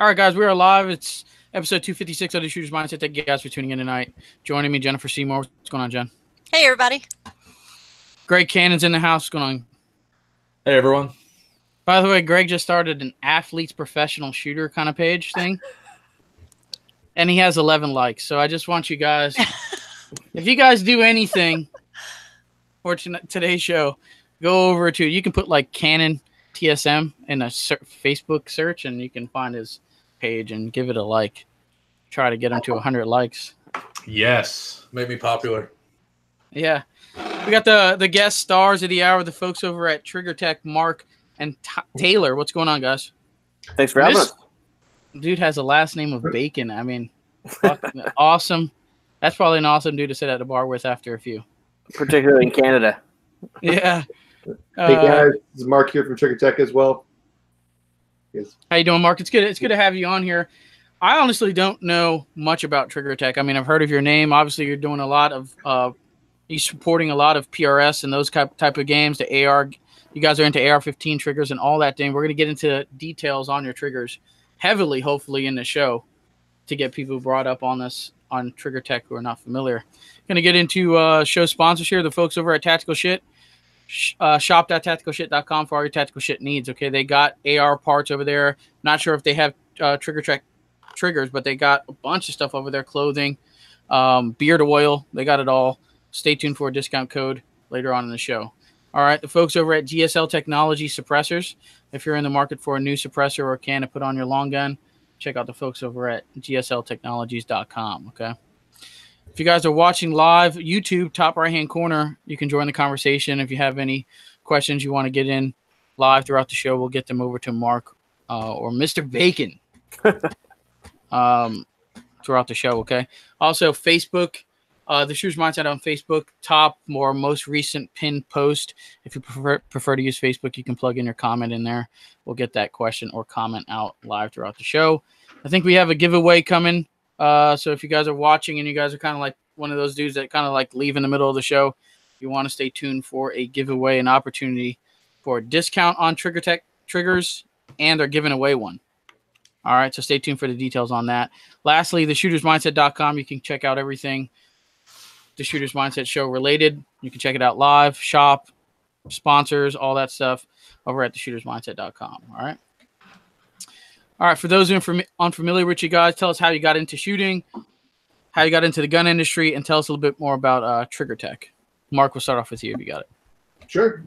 All right, guys, we are live. It's episode 256 of the Shooter's Mindset. Thank you guys for tuning in tonight. Joining me, Jennifer Seymour. What's going on, Jen? Hey, everybody. Greg Cannon's in the house. What's going on? Hey, everyone. By the way, Greg just started an athlete's professional shooter kind of page thing. and he has 11 likes. So I just want you guys, if you guys do anything for today's show, go over to, you can put like Cannon TSM in a ser- Facebook search and you can find his page and give it a like. Try to get him to 100 likes. Yes, made me popular. Yeah, we got the the guest stars of the hour, the folks over at Trigger Tech, Mark and T- Taylor. What's going on, guys? Thanks for having This- us. Dude has a last name of Bacon. I mean, awesome. That's probably an awesome dude to sit at the bar with after a few. particularly in Canada. Yeah. Hey Uh, guys, this is Mark here from Trigger Tech as well. Yes. How you doing, Mark? It's good. It's good to have you on here. I honestly don't know much about Trigger Tech. I mean, I've heard of your name. Obviously, you're doing a lot of uh, you're supporting a lot of PRS and those type type of games. The AR, you guys are into AR-15 triggers and all that thing. We're gonna get into details on your triggers heavily, hopefully, in the show to get people brought up on this on Trigger Tech who are not familiar. Gonna get into uh, show sponsors here. The folks over at Tactical Shit. Uh, shop.tacticalshit.com for all your tactical shit needs. Okay, they got AR parts over there. Not sure if they have uh, Trigger Tech triggers, but they got a bunch of stuff over there clothing, um, beard oil. They got it all. Stay tuned for a discount code later on in the show. All right, the folks over at GSL Technology Suppressors. If you're in the market for a new suppressor or can to put on your long gun, check out the folks over at gsltechnologies.com. Okay. If you guys are watching live, YouTube, top right hand corner, you can join the conversation. If you have any questions you want to get in live throughout the show, we'll get them over to Mark uh, or Mr. Bacon um, throughout the show. Okay. Also, Facebook, uh, the Shooter's Mindset on Facebook, top more most recent pinned post. If you prefer prefer to use Facebook, you can plug in your comment in there. We'll get that question or comment out live throughout the show. I think we have a giveaway coming. Uh, so if you guys are watching and you guys are kind of like one of those dudes that kind of like leave in the middle of the show, you want to stay tuned for a giveaway, an opportunity for a discount on Trigger Tech triggers, and they're giving away one. All right, so stay tuned for the details on that. Lastly, the shootersmindset.com, you can check out everything the Shooters Mindset show related. You can check it out live, shop, sponsors, all that stuff over at the shootersmindset.com. All right. All right, for those who are unfamiliar with you guys, tell us how you got into shooting, how you got into the gun industry, and tell us a little bit more about uh, Trigger Tech. Mark, we'll start off with you if you got it. Sure.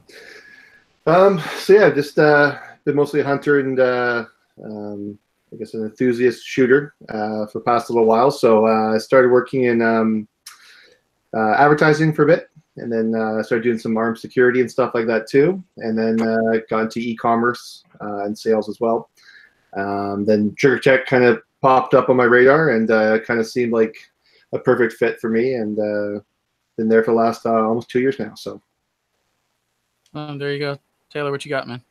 Um, so yeah, just uh, been mostly a hunter and uh, um, I guess an enthusiast shooter uh, for the past little while. So uh, I started working in um, uh, advertising for a bit, and then uh, started doing some armed security and stuff like that too. And then got into e-commerce and sales as well. Um, then Trigger Tech kind of popped up on my radar and uh, kind of seemed like a perfect fit for me. And uh, been there for the last uh, almost two years now. So. Um, there you go. Taylor, what you got, man?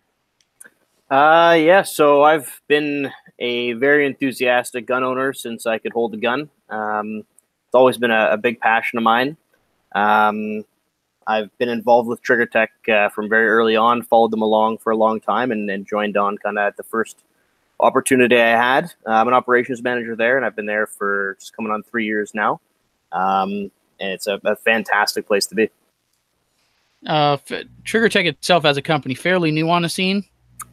Uh, yeah, so I've been a very enthusiastic gun owner since I could hold a gun. Um, it's always been a, a big passion of mine. Um, I've been involved with Trigger Tech uh, from very early on, followed them along for a long time, and, and joined on kind of at the first opportunity I had. Uh, I'm an operations manager there, and I've been there for just coming on three years now. Um, and it's a, a fantastic place to be. Uh, F- Trigger Tech itself as a company, fairly new on the scene.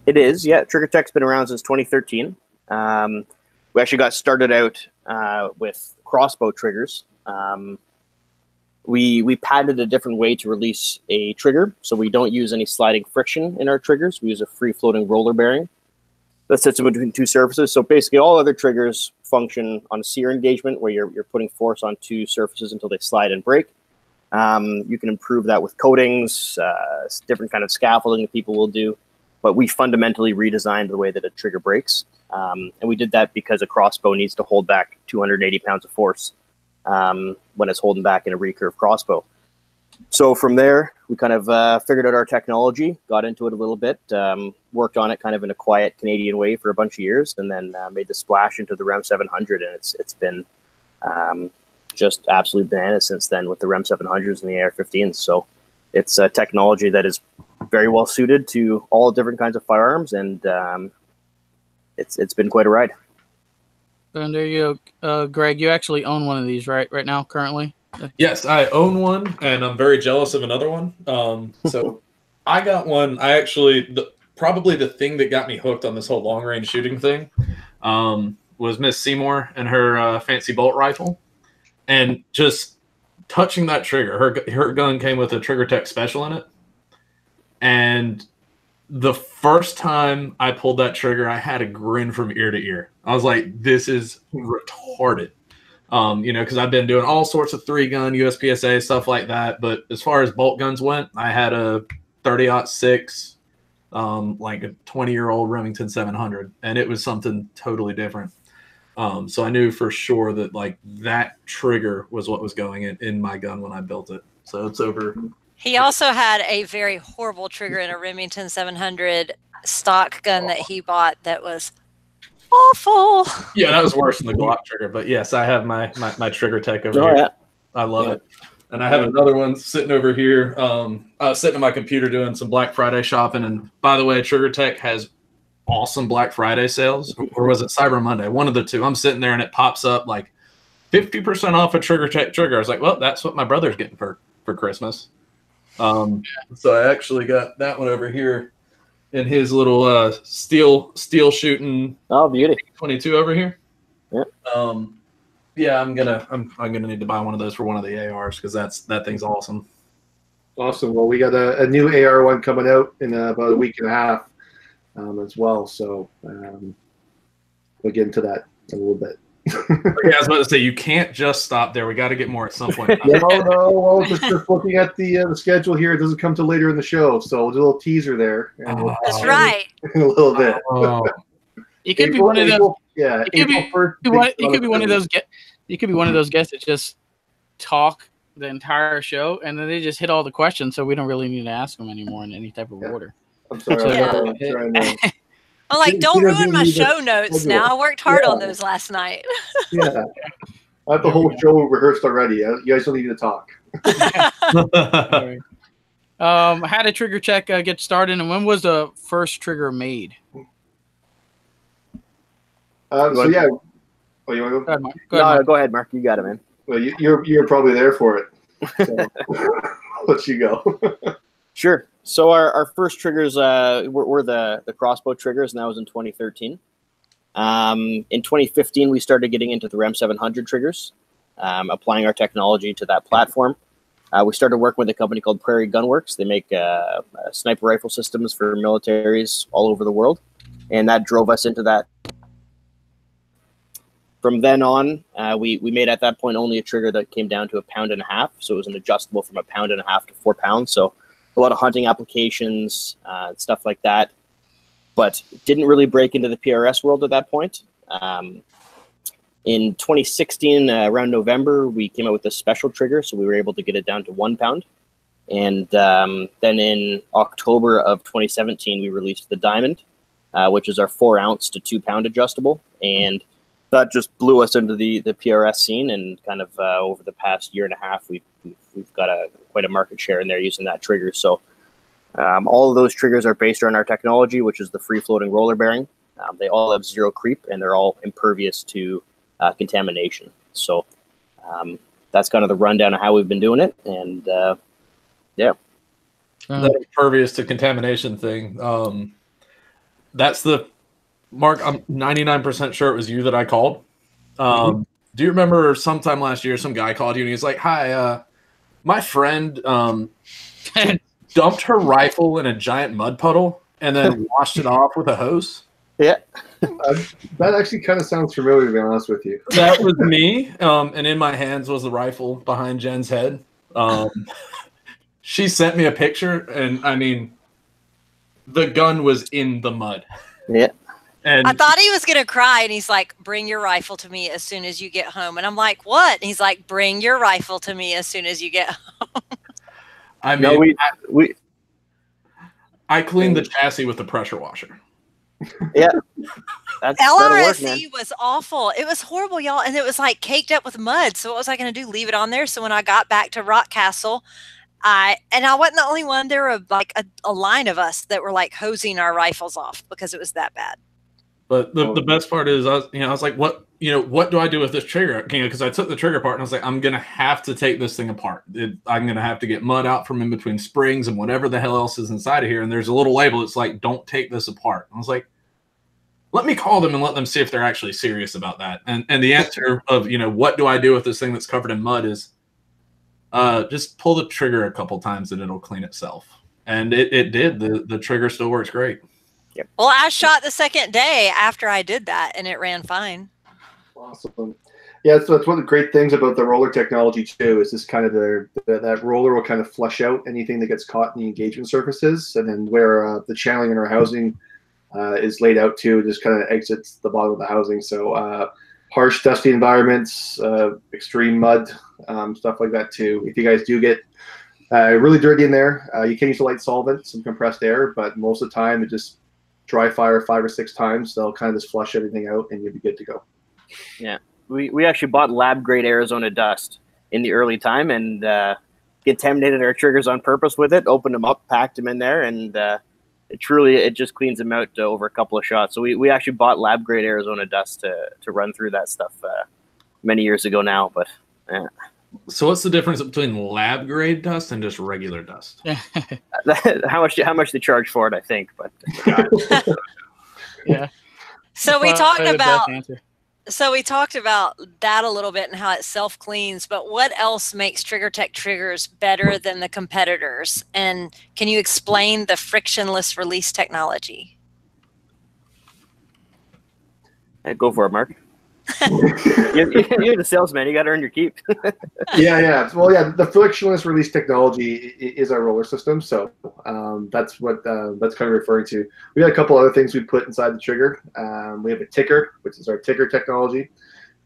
It is, yeah. Trigger Tech's been around since 2013. Um, we actually got started out uh, with crossbow triggers. Um, we we patented a different way to release a trigger, so we don't use any sliding friction in our triggers. We use a free floating roller bearing that sits in between two surfaces. So basically, all other triggers function on a sear engagement, where you're you're putting force on two surfaces until they slide and break. Um, you can improve that with coatings, uh, different kind of scaffolding that people will do but we fundamentally redesigned the way that a trigger breaks. Um, and we did that because a crossbow needs to hold back 280 pounds of force um, when it's holding back in a recurve crossbow. So from there, we kind of uh, figured out our technology, got into it a little bit, um, worked on it kind of in a quiet Canadian way for a bunch of years, and then uh, made the splash into the REM 700. And it's it's been um, just absolute bananas since then with the REM 700s and the AR-15s. So it's a technology that is very well suited to all different kinds of firearms, and um, it's it's been quite a ride. And there you go, uh, Greg. You actually own one of these, right? Right now, currently. Yes, I own one, and I'm very jealous of another one. Um, so I got one. I actually the, probably the thing that got me hooked on this whole long range shooting thing um, was Miss Seymour and her uh, fancy bolt rifle, and just touching that trigger. Her her gun came with a Trigger Tech special in it, and the first time I pulled that trigger, I had a grin from ear to ear. I was like, "This is retarded." Um, you know, because I've been doing all sorts of three gun USPSA stuff like that. But as far as bolt guns went, I had a 30 six, um, like a 20 year old Remington 700, and it was something totally different. Um, so I knew for sure that like that trigger was what was going in, in my gun when I built it. So it's over. He also had a very horrible trigger in a Remington 700 stock gun that he bought that was awful. Yeah, that was worse than the Glock trigger. But yes, I have my my, my trigger tech over Oh, here. yeah. I love it. And I have another one sitting over here. Um, I was sitting at my computer doing some Black Friday shopping. And by the way, Trigger Tech has awesome Black Friday sales, or was it Cyber Monday? One of the two. I'm sitting there and it pops up like 50% off a Trigger Tech trigger. I was like, well, that's what my brother's getting for for Christmas. Um, so I actually got that one over here in his little uh, steel steel shooting Oh, beauty. 22 over here. Yep. Um, yeah, I'm gonna I'm I'm gonna need to buy one of those for one of the ARs because that's that thing's awesome. Awesome. Well, we got a, a new AR one coming out in uh, about a week and a half um, as well. So um, we'll get into that a little bit. Yeah, I was about to say you can't just stop there. We got to get more at some point. no, no. Well, just, just looking at the uh, the schedule here, it doesn't come till later in the show. So we'll do a little teaser there. And we'll That's Oh. right. a little bit. Oh, You could be one of those. Yeah, it could be- April first, You, want, could be one of those get. You could be one of those guests that just talk the entire show, and then they just hit all the questions, so we don't really need to ask them anymore in any type of Yeah. order. I'm sorry. Yeah. I'm trying to- I'm like, She- don't she ruin my show notes schedule. now. I worked hard on those last night. yeah. I have the whole show rehearsed already. Uh, You guys don't need to talk. Alright. um, how did Trigger Tech uh, get started, and when was the first trigger made? Um, so yeah. Oh, you want to Go go? ahead, Mark. Go No, ahead, Mark. go ahead, Mark. You got it, man. Well, you, you're you're probably there for it. So, I'll let you go. Sure. So our, our first triggers uh, were, were the, the crossbow triggers, and that was in 2013. Um, in 2015, we started getting into the REM 700 triggers, um, applying our technology to that platform. Uh, we started working with a company called Prairie Gunworks. They make uh, uh, sniper rifle systems for militaries all over the world, and that drove us into that. From then on, uh, we, we made at that point only a trigger that came down to a pound and a half. So it was an adjustable from a pound and a half to four pounds. So a lot of hunting applications, uh, stuff like that, but didn't really break into the PRS world at that point. Um, in 2016, uh, around November, we came out with a special trigger, so we were able to get it down to one pound. And um, then in October of 2017, we released the Diamond, uh, which is our four ounce to two pound adjustable, and that just blew us into the the PRS scene. And kind of uh, over the past year and a half, we've we've, got a quite a market share in there using that trigger. So um, all of those triggers are based on our technology, which is the free floating roller bearing. Um, they all have zero creep and they're all impervious to uh, contamination. So um, that's kind of the rundown of how we've been doing it. And uh, Um, that impervious to contamination thing. Um, that's the Mark. I'm 99% sure it was you that I called. Um, Do you remember sometime last year, some guy called you and he's like, "Hi, uh, my friend um, dumped her rifle in a giant mud puddle and then washed it off with a hose." Yeah. That actually kind of sounds familiar, to be honest with you. That was me. Um, and in my hands was the rifle behind Jen's head. Um, she sent me a picture, and I mean, the gun was in the mud. Yeah. And I thought he was gonna cry, and he's like, "Bring your rifle to me as soon as you get home." And I'm like, "What?" And he's like, "Bring your rifle to me as soon as you get." home. I mean, no, we we I cleaned the mm. chassis with the pressure washer. Yeah, that's that'll work, man. Was awful. It was horrible, y'all, and it was like caked up with mud. So what was I gonna do? Leave it on there? So when I got back to Rock Castle, I and I wasn't the only one. There were like a, a line of us that were like hosing our rifles off because it was that bad. But the, Oh. the best part is, I was, you know, I was like, what, you know, what do I do with this trigger? You know, because I took the trigger apart and I was like, I'm gonna have to take this thing apart. It, I'm gonna have to get mud out from in between springs and whatever the hell else is inside of here. And there's a little label that's like, don't take this apart. I was like, let me call them and let them see if they're actually serious about that. And and the answer of you know what do I do with this thing that's covered in mud is, uh, just pull the trigger a couple times and it'll clean itself. And it, it did. The the trigger still works great. Well, I shot the second day after I did that, and it ran fine. Awesome. Yeah, so that's one of the great things about the roller technology too. Is this kind of the, the that roller will kind of flush out anything that gets caught in the engagement surfaces, and then where uh, the channeling in our housing uh, is laid out too, just kind of exits the bottom of the housing. So uh, harsh, dusty environments, uh, extreme mud, um, stuff like that too. If you guys do get uh, really dirty in there, uh, you can use a light solvent, some compressed air, but most of the time it just dry fire five or six times. They'll kind of just flush everything out, and you'll be good to go. Yeah, we, we actually bought lab grade Arizona dust in the early time and uh, contaminated our triggers on purpose with it. Opened them up, packed them in there, and uh, it truly it just cleans them out uh, over a couple of shots. So we, we actually bought lab grade Arizona dust to to run through that stuff uh, many years ago now. But So what's the difference between lab grade dust and just regular dust? how much how much they charge for it, I think. But yeah. So we talked about so we talked about that a little bit and how it self cleans. But what else makes Trigger Tech triggers better than the competitors? And can you explain the frictionless release technology? uh, go for it, Mark. you're, you're the salesman. You got to earn your keep. yeah, yeah. Well, yeah. The frictionless release technology is our roller system, so um, that's what uh, that's kind of referring to. We got a couple other things we put inside the trigger. Um, we have a ticker, which is our ticker technology.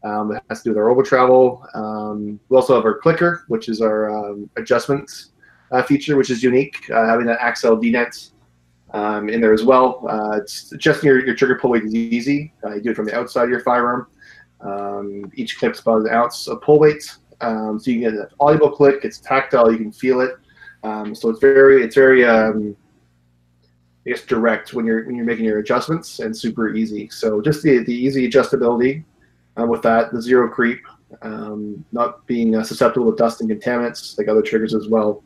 Um, that has to do with our over travel. Um, we also have our clicker, which is our um, adjustments uh, feature, which is unique, uh, having that Axel DNet um, in there as well. Uh, it's adjusting your, your trigger pull weight is easy. Uh, you do it from the outside of your firearm. Um, each clip's about an ounce of pull weight, um, so you can get an audible click. It's tactile; you can feel it. Um, so it's very, it's very, um, I guess, direct when you're when you're making your adjustments, and super easy. So just the the easy adjustability uh, with that, the zero creep, um, not being uh, susceptible to dust and contaminants like other triggers as well.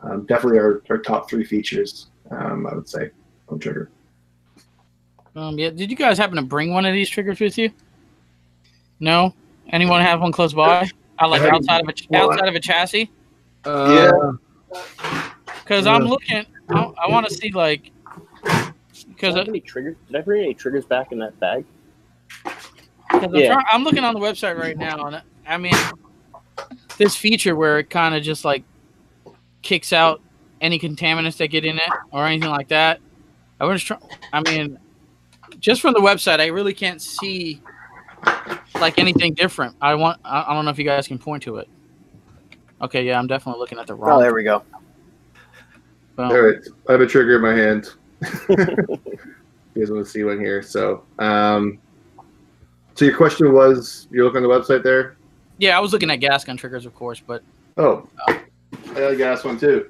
Um, definitely our, our top three features, um, I would say, on trigger. Yeah. Did you guys happen to bring one of these triggers with you? No. Anyone have one close by? I like outside of a ch- outside of a chassis. Uh, yeah. Because I'm looking. I, I want to see like. Because Did I have any triggers? Did I bring any triggers back in that bag? I'm, Yeah. try- I'm looking on the website right now, and I mean, this feature where it kind of just like kicks out any contaminants that get in it or anything like that. I was trying. I mean, just from the website, I really can't see like anything different. I want. I, I don't know if you guys can point to it. Okay, yeah, I'm definitely looking at the wrong. Oh, wrong. there we go. phone. All right, I have a trigger in my hand. you guys want to see one here? So, um, so your question was, you look on the website there. Yeah, I was looking at gas gun triggers, of course, but Oh, I got a gas one too.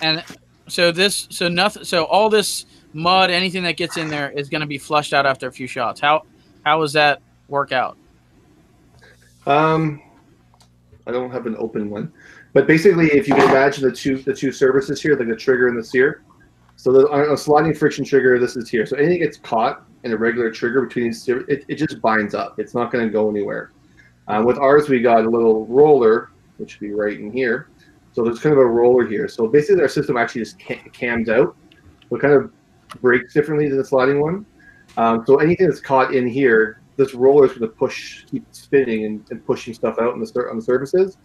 and so this, so nothing, so all this mud, anything that gets in there is going to be flushed out after a few shots. How how does that work out? Um, I don't have an open one, but basically, if you can imagine the two the two surfaces here, like the trigger and the sear. So the, on a sliding friction trigger, this is here. So anything gets caught in a regular trigger between these, it, it just binds up. It's not going to go anywhere. Uh, with ours, we got a little roller, which would be right in here. So there's kind of a roller here. So basically, our system actually just ca- cams out. So kind of breaks differently than the sliding one. Um, so anything that's caught in here, this roller is going to push, keep spinning and, and pushing stuff out on the on the surfaces.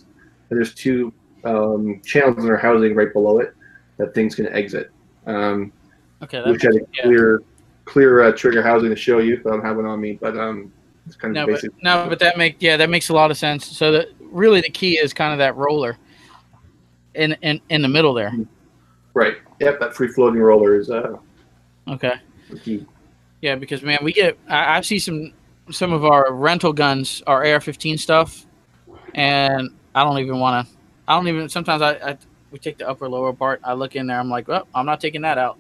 And there's two um, channels in our housing right below it that things can exit. Um, Okay, which had a yeah. clear, clear uh, trigger housing to show you, but I don't have one on me. But um, it's kind no, of but, basic. no, but that make yeah, that makes a lot of sense. So that really the key is kind of that roller in in in the middle there. right. Yep, that free floating roller is uh, Okay. the key. Yeah, because man, we get I, I see some some of our rental guns, our AR-15 stuff, and I don't even want to. I don't even. Sometimes I, I we take the upper lower part. I look in there. I'm like, well, I'm not taking that out.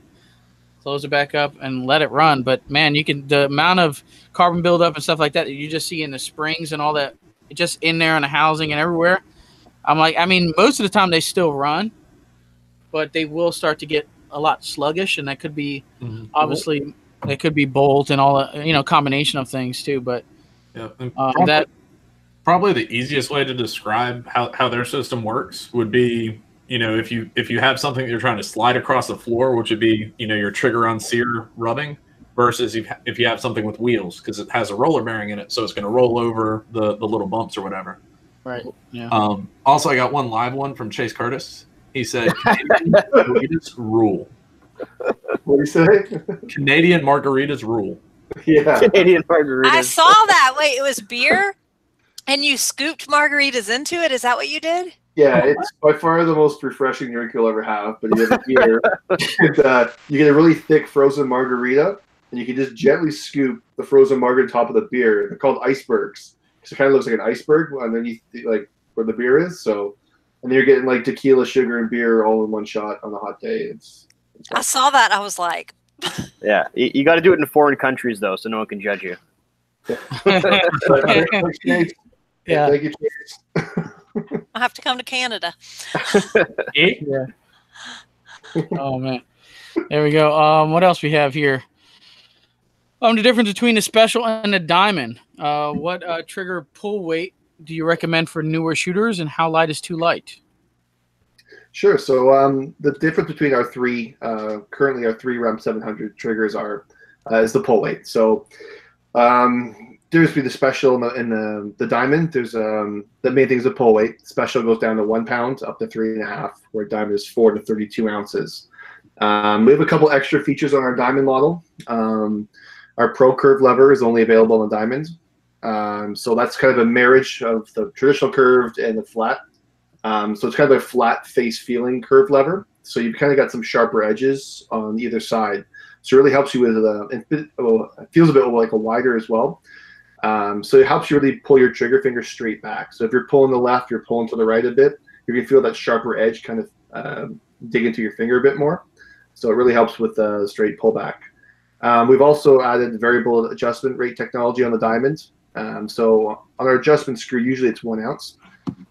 close it back up, and let it run. But man, you can the amount of carbon buildup and stuff like that that you just see in the springs and all that, just in there in the housing and everywhere. I'm like, I mean, most of the time they still run, but they will start to get a lot sluggish, and that could be mm-hmm. obviously it could be bolt and all you know, combination of things too. But Yeah. Uh, probably, that probably the easiest way to describe how, how their system works would be, you know, if you if you have something that you're trying to slide across the floor, which would be, you know, your trigger on sear rubbing, versus if, if you have something with wheels, because it has a roller bearing in it, so it's going to roll over the, the little bumps or whatever. right, yeah. Um, also, I got one live one from Chase Curtis. He said, Canadian rule. What do you say? Canadian margaritas rule. yeah. Canadian margaritas. I saw that. Wait, it was beer, and you scooped margaritas into it. Is that what you did? Yeah, it's by far the most refreshing drink you'll ever have. But you have a beer, and, uh, you get a really thick frozen margarita, and you can just gently scoop the frozen margarita top of the beer. They're called icebergs because it kind of looks like an iceberg underneath, the, like where the beer is. So, and you're getting like tequila, sugar, and beer all in one shot on a hot day. It's, it's I saw that. I was like, Yeah, you, you got to do it in foreign countries though, so no one can judge you. Yeah. Thank you, Chase. I have to come to Canada. Eh? Yeah. oh man. There we go. Um, what else we have here? Um, the difference between a special and a diamond. Uh, what uh, trigger pull weight do you recommend for newer shooters, and how light is too light? Sure. So um, the difference between our three, uh, currently our three REM 700 triggers are uh, is the pull weight. So um, there's the special and the, and the, the diamond. There's um, the main thing is the pull weight. Special goes down to one pound up to three and a half, where diamond is four to 32 ounces. Um, we have a couple extra features on our diamond model. Um, our pro curve lever is only available on diamond. Um, so that's kind of a marriage of the traditional curved and the flat. Um, so it's kind of a flat face feeling curve lever. So you've kind of got some sharper edges on either side. So it really helps you with the, well, it feels a bit like a wider as well. Um, so it helps you really pull your trigger finger straight back. So if you're pulling the left, you're pulling to the right a bit. You can feel that sharper edge kind of um, dig into your finger a bit more. So it really helps with the straight pullback. Um, we've also added variable adjustment rate technology on the diamonds. Um, so on our adjustment screw, usually it's one ounce.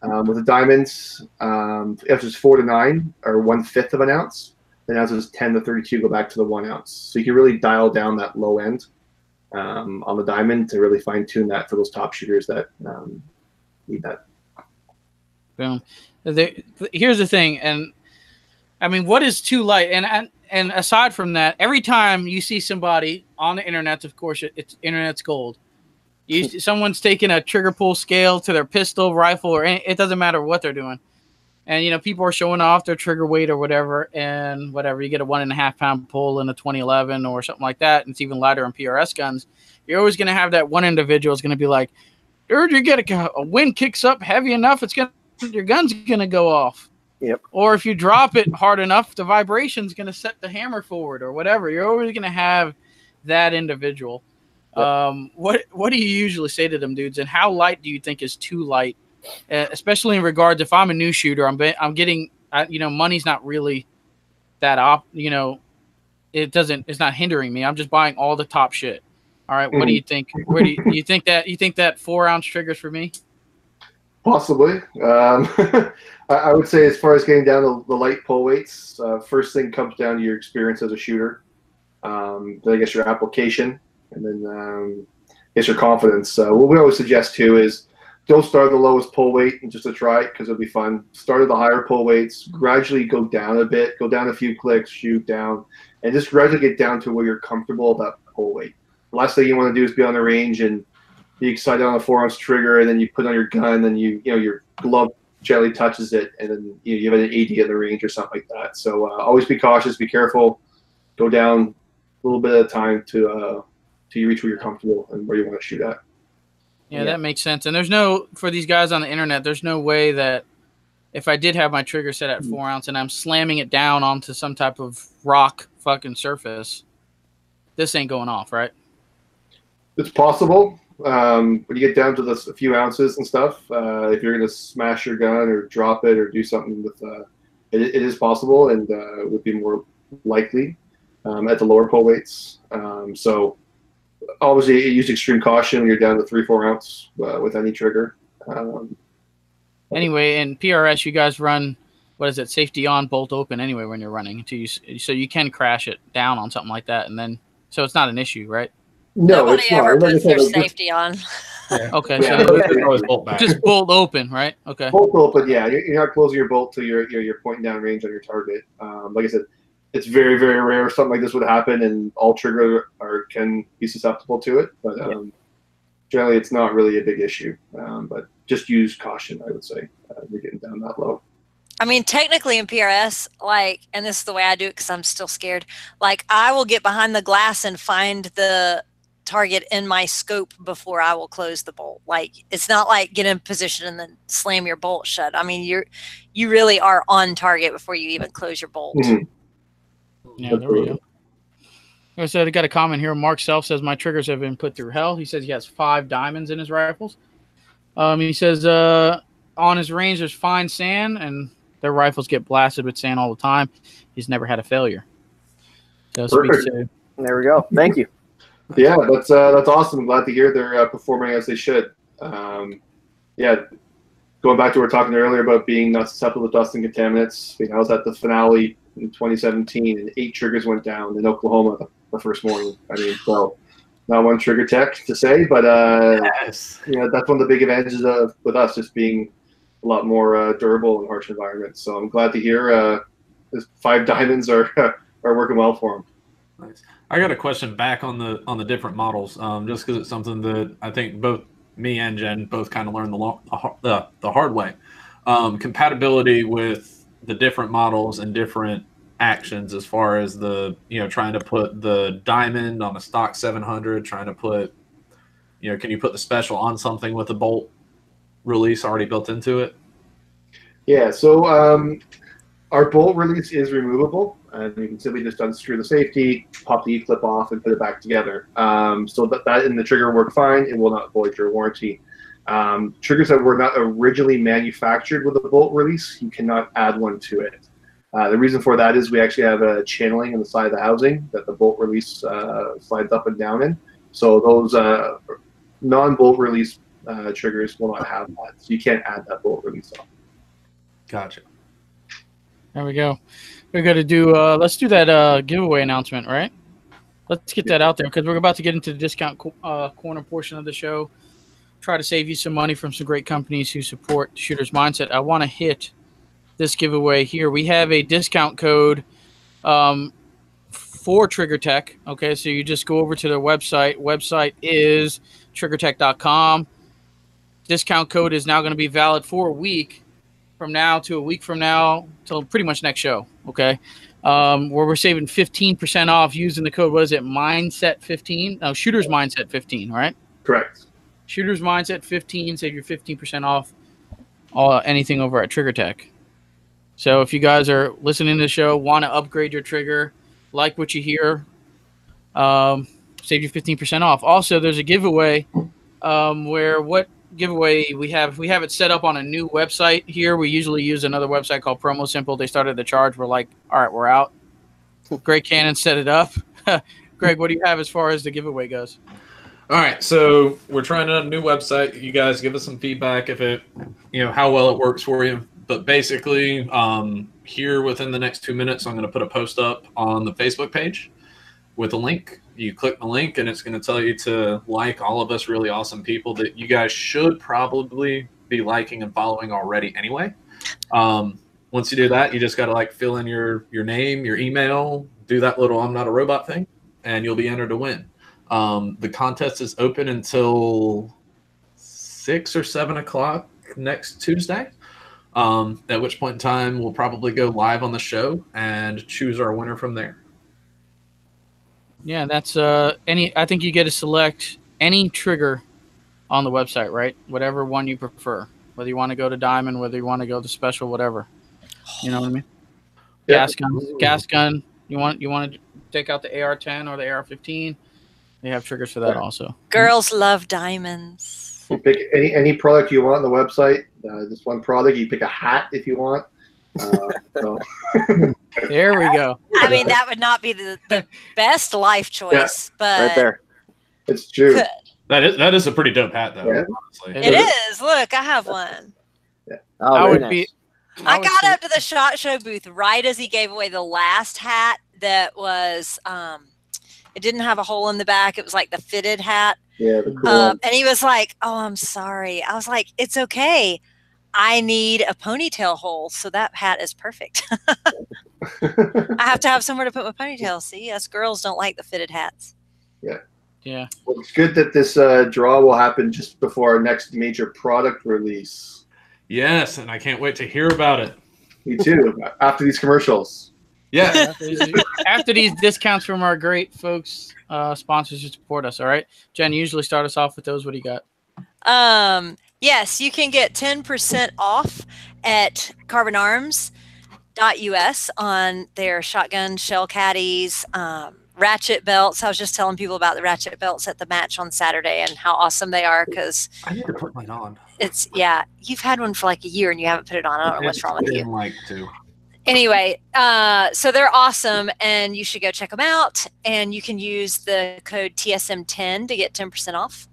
Um, with the diamonds, um, if it's four to nine or one fifth of an ounce, then as it's 10 to 32, go back to the one ounce. So you can really dial down that low end um, on the diamond to really fine tune that for those top shooters that um, need that. Boom. There, here's the thing, and I mean, what is too light? And and and aside from that, every time you see somebody on the internet, of course, it, it's internet's gold. You, someone's taking a trigger pull scale to their pistol, rifle, or any, it doesn't matter what they're doing. And you know, people are showing off their trigger weight or whatever, and whatever you get a one and a half pound pull in a 2011 or something like that, and it's even lighter on PRS guns. You're always going to have that one individual is going to be like, "Dude, you get a, a wind kicks up heavy enough, it's gonna your gun's going to go off." Yep. Or if you drop it hard enough, the vibration's going to set the hammer forward or whatever. You're always going to have that individual. Um, what what do you usually say to them dudes, and how light do you think is too light? Uh, especially in regards, if I'm a new shooter, I'm be- I'm getting, uh, you know, money's not really that op, you know, it doesn't, it's not hindering me. I'm just buying all the top shit. All right, what do you think? Where do you, you think that you think that four ounce triggers for me? Possibly. Um, I, I would say, as far as getting down the, the light pull weights, uh, first thing comes down to your experience as a shooter. Um, then I guess your application, and then um, I guess your confidence. Uh, what we always suggest too is don't start at the lowest pull weight and just to try it because it'll be fun. Start at the higher pull weights, gradually go down a bit, go down a few clicks, shoot down, and just gradually get down to where you're comfortable that pull weight. The last thing you want to do is be on the range and be excited on a four ounce trigger, and then you put on your gun, and you you know your glove gently touches it, and then you, know, you have an 80 in the range or something like that. So uh, always be cautious, be careful, go down a little bit at a time to uh, till you reach where you're comfortable and where you want to shoot at. Yeah, Yeah. that makes sense. And there's no for these guys on the internet. There's no way that if I did have my trigger set at four ounce and I'm slamming it down onto some type of rock fucking surface, this ain't going off, right? It's possible. Um, when you get down to this a few ounces and stuff, uh, if you're going to smash your gun or drop it or do something with, uh, it, it is possible and uh, would be more likely. um, at the lower pull weights. Um, so obviously, use extreme caution when you're down to three four ounce uh, with any trigger. Um, Anyway, in PRS, you guys run what is it? Safety on, bolt open. Anyway, when you're running, until you so you can crash it down on something like that, and then so it's not an issue, right? no, Nobody it's not. ever Like I puts their like, just safety on. Okay, Yeah. so There's always bolt back. just bolt open, right? Okay. bolt open, yeah. You're, you're not closing your bolt till you're, you're you're pointing down range on your target. Um, like I said, it's very very rare something like this would happen, and all trigger are can be susceptible to it. But um, generally, it's not really a big issue. Um, but just use caution, I would say. Uh, you're getting down that low. I mean, technically in PRS, like, and this is the way I do it because I'm still scared. Like, I will get behind the glass and find the target in my scope before I will close the bolt. Like, it's not like get in position and then slam your bolt shut. I mean, you're you really are on target before you even close your bolt. Mhm. Yeah, there we go. Like I said, I got a comment here. Mark Self says my triggers have been put through hell. He says he has five diamonds in his rifles. Um, he says uh, on his range there's fine sand, and their rifles get blasted with sand all the time. He's never had a failure. So speaks Perfect. to There we go. Thank you. Yeah, that's uh, that's awesome. Glad to hear they're uh, performing as they should. Um, yeah, going back to what we were talking earlier about being not susceptible to dust and contaminants. I, mean, I was at the finale in 2017, and eight triggers went down in Oklahoma the first morning. I mean, so not one trigger tech to say, but uh, Yes. you know that's one of the big advantages of with us just being a lot more uh, durable in harsh environments. So I'm glad to hear uh, five diamonds are are working well for them. Nice. I got a question back on the on the different models, um, just because it's something that I think both me and Jen both kind of learned the, long, the the the hard way. Um, compatibility with the different models and different actions, as far as the you know trying to put the diamond on a stock 700, trying to put you know can you put the special on something with a bolt release already built into it? Yeah, so um, our bolt release is removable, and you can simply just unscrew the safety, pop the E-clip off, and put it back together. Um, so that, that and the trigger work fine. It will not void your warranty. Um, triggers that were not originally manufactured with a bolt release, you cannot add one to it. Uh, the reason for that is we actually have a channeling in the side of the housing that the bolt release uh, slides up and down in. So those uh, non-bolt release uh, triggers will not have that. So you can't add that bolt release on. Gotcha. There we go. We're gonna do. Uh, let's do that uh, giveaway announcement, right? Let's get that out there because we're about to get into the discount co- uh, corner portion of the show. Try to save you some money from some great companies who support Shooter's Mindset. I want to hit this giveaway here. We have a discount code um, for Trigger Tech. Okay, so you just go over to their website. Website is triggertech.com. Discount code is now going to be valid for a week from now to a week from now till pretty much next show. Okay. Um, where we're saving 15% off using the code. What is it? Mindset 15? No, Shooter's Mindset 15, right? Correct. Shooter's Mindset 15. Save your 15% off all anything over at Trigger Tech. So if you guys are listening to the show, want to upgrade your trigger, like what you hear, um, save you 15% off. Also, there's a giveaway um, where what giveaway we have we have it set up on a new website here. We usually use another website called Promo Simple. They started the charge. We're like, all right, we're out. Greg Cannon set it up. Greg, what do you have as far as the giveaway goes? All right, so we're trying out a new website. You guys give us some feedback if it, you know, how well it works for you. But basically, um, here within the next two minutes, I'm going to put a post up on the Facebook page with a link. You click the link, and it's going to tell you to like all of us really awesome people that you guys should probably be liking and following already anyway. Um, once you do that, you just got to like fill in your your name, your email, do that little "I'm not a robot" thing, and you'll be entered to win. Um, the contest is open until six or seven o'clock next Tuesday. Um, at which point in time we'll probably go live on the show and choose our winner from there. Yeah, that's uh any I think you get to select any trigger on the website, right? Whatever one you prefer. Whether you want to go to diamond, whether you want to go to special, whatever. You know what I mean? Yeah. Gas gun. Gas gun. You want you want to take out the AR ten or the AR fifteen. They have triggers for that also. Girls love diamonds. You pick any any product you want on the website. Uh, just one product. You pick a hat if you want. Uh, so There we go. I mean, that would not be the, the best life choice, but right there. It's true. Good. That is that is a pretty dope hat, though. Yeah. Honestly. it is. Look, I have one. Oh, I would nice. be. I would got say- up to the shot show booth right as he gave away the last hat that was um it didn't have a hole in the back. It was like the fitted hat. Yeah, the cool Um, and he was like, "Oh, I'm sorry." I was like, "It's okay. I need a ponytail hole, so that hat is perfect. I have to have somewhere to put my ponytail. See, us girls don't like the fitted hats. Yeah. Yeah. Well, it's good that this uh, draw will happen just before our next major product release. Yes, and I can't wait to hear about it. Me too. after these commercials. Yeah. After these, after these discounts from our great folks, uh, sponsors who support us. All right, Jen. You usually start us off with those. What do you got? Um, yes, you can get 10% off at carbonarms.us on their shotgun shell caddies, um, ratchet belts. I was just telling people about the ratchet belts at the match on Saturday and how awesome they are because I need to put mine on. it's, yeah, you've had one for like a year and you haven't put it on. I don't know what's wrong with you. Didn't like to. anyway, uh, so they're awesome, and you should go check them out. And you can use the code TSM10 to get 10% off.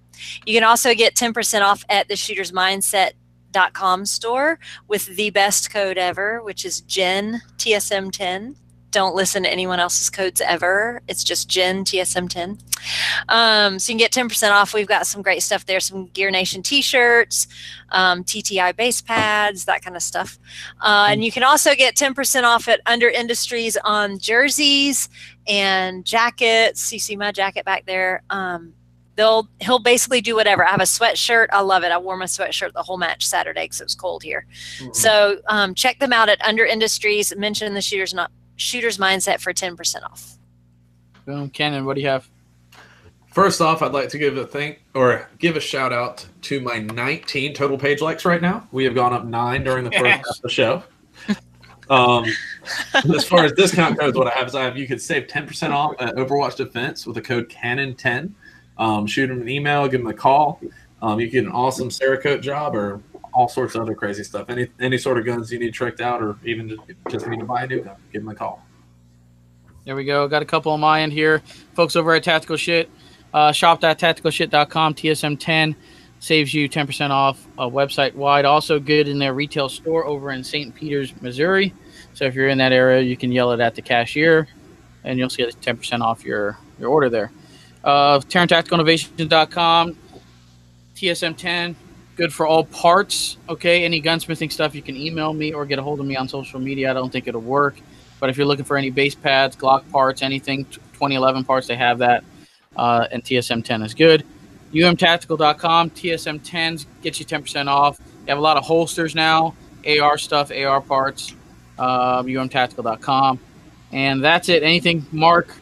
You can also get 10% off at the Shooter's Mindset.com store with the best code ever, which is Jen TSM10. Don't listen to anyone else's codes ever. It's just Jen TSM10. Um, so you can get 10% off. We've got some great stuff there some Gear Nation t shirts, um, TTI base pads, that kind of stuff. Uh, and you can also get 10% off at Under Industries on jerseys and jackets. You see my jacket back there. Um, they'll he'll basically do whatever. I have a sweatshirt. I love it. I wore my sweatshirt the whole match Saturday because it was cold here. So um, check them out at Under Industries. Mention the shooters not shooters mindset for 10% off. Boom, Cannon. What do you have? First off, I'd like to give a thank or give a shout out to my 19 total page likes right now. We have gone up nine during the first half of the show. Um, as far as discount codes, what I have is I have you could save 10% off at Overwatch Defense with the code Cannon10. Um, shoot them an email, give them a call. Um, you get an awesome Cerakote job or all sorts of other crazy stuff. Any any sort of guns you need tricked out, or even just, just need to buy a new gun, give them a call. There we go. Got a couple on my end here. Folks over at Tactical Shit, uh, shop.tacticalshit.com, TSM10 saves you 10% off uh, website wide. Also good in their retail store over in St. Peters, Missouri. So if you're in that area, you can yell it at the cashier and you'll see 10% off your, your order there. Uh, TaranTacticalInnovations.com, TSM10, good for all parts. Okay, any gunsmithing stuff, you can email me or get a hold of me on social media. I don't think it'll work. But if you're looking for any base pads, Glock parts, anything 2011 parts, they have that. Uh, and TSM10 is good. UMTactical.com, TSM10s get you 10% off. They have a lot of holsters now, AR stuff, AR parts. Um, UMTactical.com. And that's it. Anything, Mark,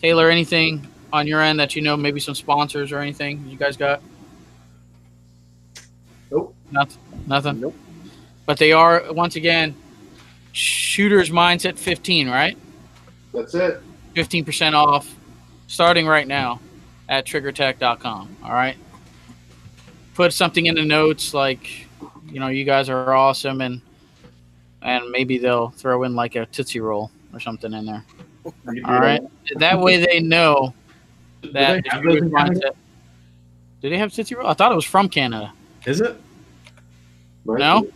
Taylor, anything on your end that you know, maybe some sponsors or anything you guys got? Nope. Nothing. Nothing. Nope. But they are once again shooter's mindset 15, right? That's it. 15% off starting right now at triggertech.com. All right. Put something in the notes like, you know, you guys are awesome and and maybe they'll throw in like a Tootsie Roll or something in there. All right. That way they know Do that they have those shooter's in Canada? mindset. Do they have Tootsie Roll? I thought it was from Canada. Is it? Right? No?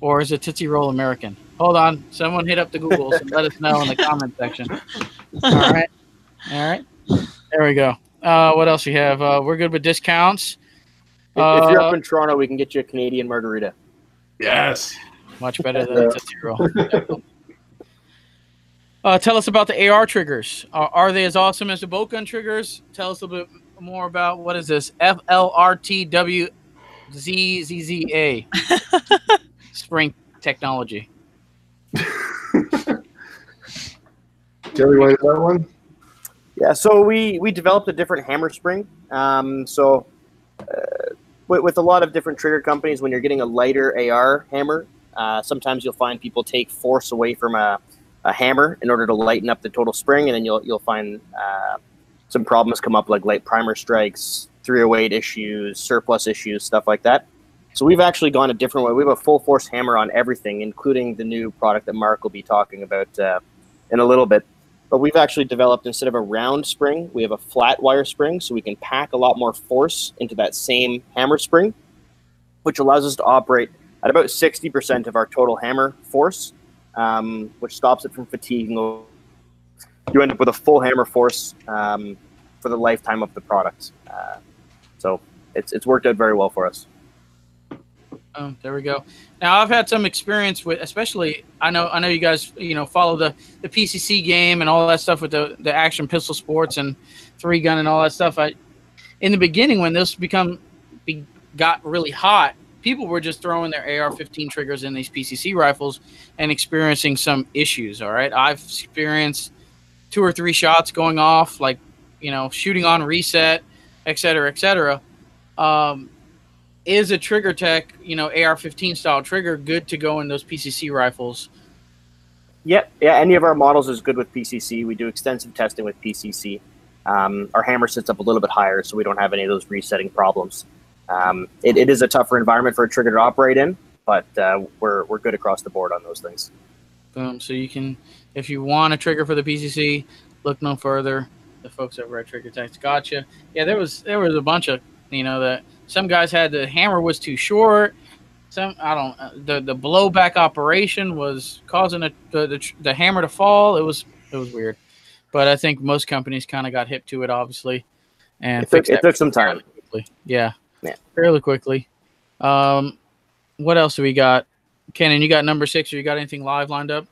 Or is it Tootsie Roll American? Hold on. Someone hit up the Googles and let us know in the comment section. All right. All right. There we go. Uh, what else we have? Uh, we're good with discounts. If, if you're Uh, up in Toronto, we can get you a Canadian margarita. Yes. Much better than a Tootsie Roll. Uh, tell us about the AR triggers. Are, are they as awesome as the bolt gun triggers? Tell us a little bit more about what is this? FLRTWZZZA spring technology. Jerry, want to that one? Yeah, so we we developed a different hammer spring. Um, so uh, with, with a lot of different trigger companies, when you're getting a lighter AR hammer, uh, sometimes you'll find people take force away from a, a hammer in order to lighten up the total spring, and then you'll you'll find uh, some problems come up like light primer strikes, 308 issues, surplus issues, stuff like that. So we've actually gone a different way. We have a full force hammer on everything, including the new product that Mark will be talking about uh, in a little bit. But we've actually developed instead of a round spring, we have a flat wire spring, so we can pack a lot more force into that same hammer spring, which allows us to operate at about 60% of our total hammer force, um, which stops it from fatiguing. You end up with a full hammer force um, for the lifetime of the product. Uh, so it's, it's worked out very well for us. Oh, there we go. Now I've had some experience with, especially I know I know you guys you know follow the the PCC game and all that stuff with the the action pistol sports and three gun and all that stuff. I in the beginning when this become be, got really hot, people were just throwing their AR-15 triggers in these PCC rifles and experiencing some issues. All right, I've experienced two or three shots going off, like you know shooting on reset, et cetera, et cetera. Um, is a trigger tech, you know, AR-15 style trigger good to go in those PCC rifles? Yeah, yeah. Any of our models is good with PCC. We do extensive testing with PCC. Um, our hammer sits up a little bit higher, so we don't have any of those resetting problems. Um, it, it is a tougher environment for a trigger to operate in, but uh, we're we're good across the board on those things. Boom. So you can, if you want a trigger for the PCC, look no further. The folks over at Trigger Techs gotcha. Yeah, there was there was a bunch of you know that some guys had the hammer was too short. Some I don't uh, the the blowback operation was causing the, the the hammer to fall. It was it was weird, but I think most companies kind of got hip to it, obviously, and it took, it took some time. Quickly. Yeah, yeah, fairly quickly. Um, what else do we got? Kenan, you got number six, or you got anything live lined up?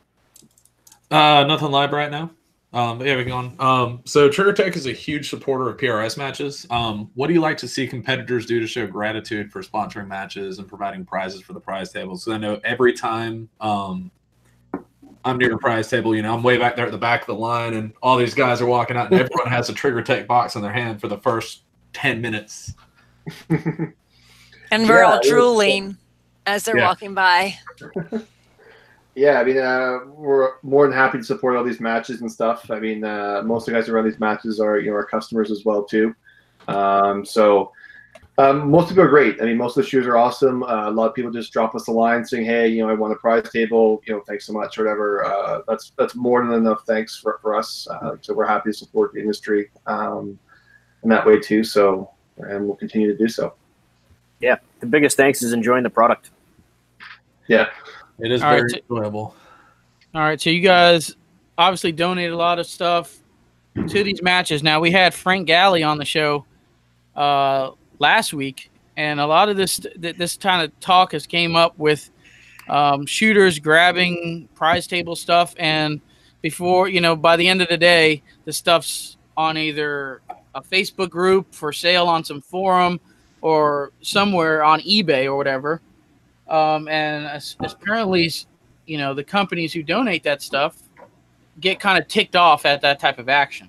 Uh, nothing live right now. Um, yeah, we go on. Um, so Trigger Tech is a huge supporter of PRS matches. Um, what do you like to see competitors do to show gratitude for sponsoring matches and providing prizes for the prize table? So I know every time um, I'm near the prize table, you know, I'm way back there at the back of the line, and all these guys are walking out, and everyone has a Trigger Tech box in their hand for the first ten minutes. and we're yeah, all drooling as they're yeah. walking by. Yeah, I mean, uh, we're more than happy to support all these matches and stuff. I mean, uh, most of the guys who run these matches are you know our customers as well too. Um, so um, most people are great. I mean, most of the shoes are awesome. Uh, a lot of people just drop us a line saying, "Hey, you know, I won a prize table. You know, thanks so much, or whatever." Uh, that's that's more than enough. Thanks for for us. Uh, so we're happy to support the industry um, in that way too. So and we'll continue to do so. Yeah, the biggest thanks is enjoying the product. Yeah. It is All very right, enjoyable. All right, so you guys obviously donate a lot of stuff to these matches. Now we had Frank Galli on the show uh, last week, and a lot of this this kind of talk has came up with um, shooters grabbing prize table stuff, and before you know, by the end of the day, the stuff's on either a Facebook group for sale on some forum or somewhere on eBay or whatever. Um, and as, as apparently, you know, the companies who donate that stuff get kind of ticked off at that type of action.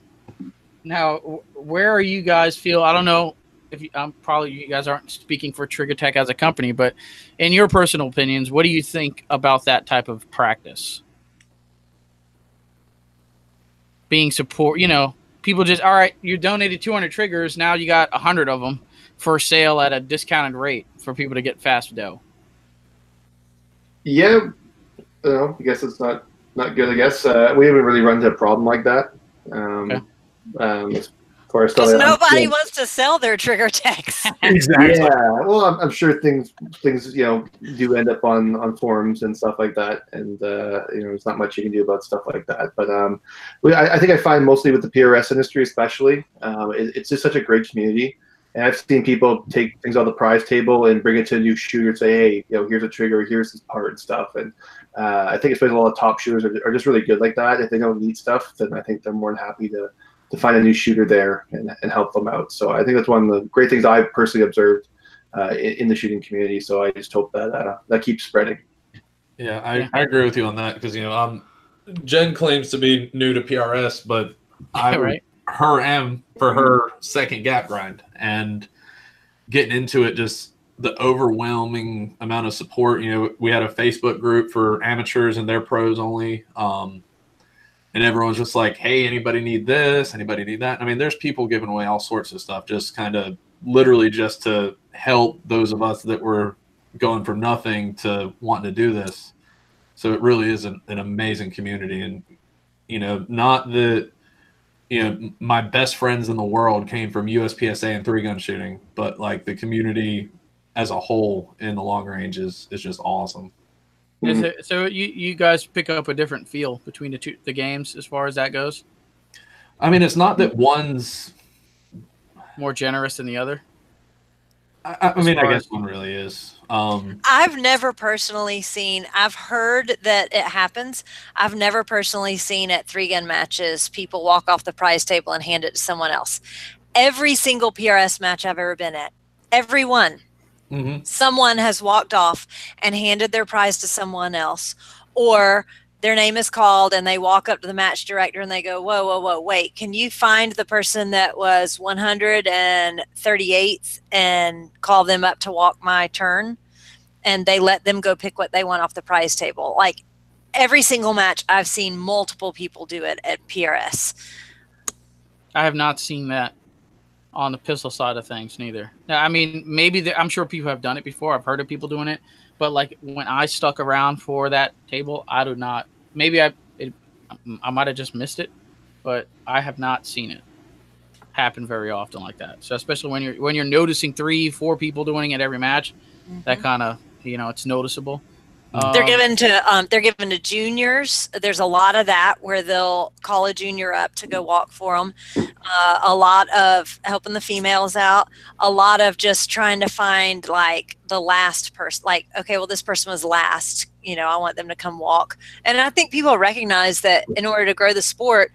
Now, where are you guys feel? I don't know if you, um, probably you guys aren't speaking for Trigger Tech as a company, but in your personal opinions, what do you think about that type of practice? Being support, you know, people just all right. You donated 200 triggers, now you got 100 of them for sale at a discounted rate for people to get fast dough. Yeah, know, I guess it's not not good. I guess uh, we haven't really run into a problem like that. Um, okay. um, far as because nobody yeah. wants to sell their trigger techs. exactly. Yeah. Well, I'm, I'm, sure things things you know do end up on on forums and stuff like that, and uh, you know there's not much you can do about stuff like that. But um, I, I think I find mostly with the PRS industry, especially, um, it, it's just such a great community. And I've seen people take things off the prize table and bring it to a new shooter and say, hey, you know, here's a trigger, here's this part and stuff. And uh, I think especially a lot of top shooters are, are, just really good like that. If they don't need stuff, then I think they're more than happy to, to find a new shooter there and, and help them out. So I think that's one of the great things I've personally observed uh, in, in, the shooting community. So I just hope that uh, that keeps spreading. Yeah, I, I agree with you on that because, you know, um, Jen claims to be new to PRS, but I right her M for her second gap grind and getting into it just the overwhelming amount of support. You know, we had a Facebook group for amateurs and their pros only. Um, and everyone's just like, hey, anybody need this? Anybody need that? I mean, there's people giving away all sorts of stuff, just kind of literally just to help those of us that were going from nothing to wanting to do this. So it really is an, an amazing community, and you know, not that you know my best friends in the world came from USPSA and three gun shooting, but like the community as a whole in the long range is is just awesome. Is it, so you you guys pick up a different feel between the two the games as far as that goes? I mean, it's not that one's. More generous than the other. I, I mean, I guess as- one really is. Um, I've never personally seen, I've heard that it happens. I've never personally seen at three gun matches people walk off the prize table and hand it to someone else. Every single PRS match I've ever been at, every one, mhm. someone has walked off and handed their prize to someone else, or their name is called and they walk up to the match director and they go, Whoa, whoa, whoa, wait, can you find the person that was 138th and call them up to walk my turn? And they let them go pick what they want off the prize table. Like every single match, I've seen multiple people do it at PRS. I have not seen that on the pistol side of things neither. Now, I mean, maybe I'm sure people have done it before. I've heard of people doing it, but like when I stuck around for that table, I do not. Maybe I it, I might have just missed it, but I have not seen it happen very often like that. So especially when you're when you're noticing three, four people doing it every match, that mm-hmm. kind of you know it's noticeable. They're Um, given to um, they're given to juniors. There's a lot of that where they'll call a junior up to go walk for them. Uh, a lot of helping the females out. A lot of just trying to find like the last person. Like, okay, well, this person was last. You know, I want them to come walk. And I think people recognize that in order to grow the sport.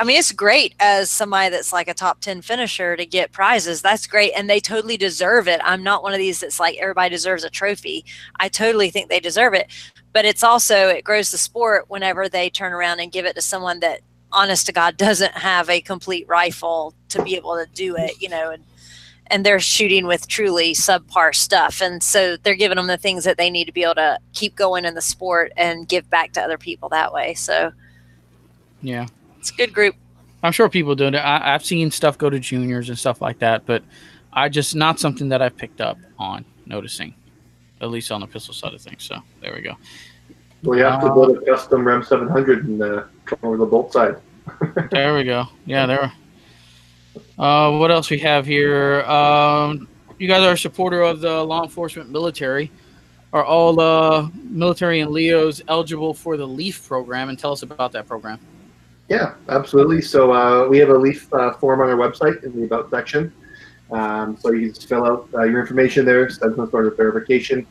I mean, it's great as somebody that's like a top 10 finisher to get prizes. That's great. And they totally deserve it. I'm not one of these that's like everybody deserves a trophy. I totally think they deserve it. But it's also, it grows the sport whenever they turn around and give it to someone that, honest to God, doesn't have a complete rifle to be able to do it, you know, and, and they're shooting with truly subpar stuff. And so they're giving them the things that they need to be able to keep going in the sport and give back to other people that way. So yeah. It's a good group. I'm sure people do it. I, I've seen stuff go to juniors and stuff like that, but I just not something that I've picked up on noticing, at least on the pistol side of things. So there we go. Well, you have to build a custom Rem 700 and uh, come over the bolt side. There we go. Yeah, there. Uh, what else we have here? Um, you guys are a supporter of the law enforcement military. Are all uh, military and Leos eligible for the LEAF program? And tell us about that program. Yeah, absolutely. So uh, we have a Leaf uh, form on our website in the About section. Um, so you just fill out uh, your information there, send some sort of verification,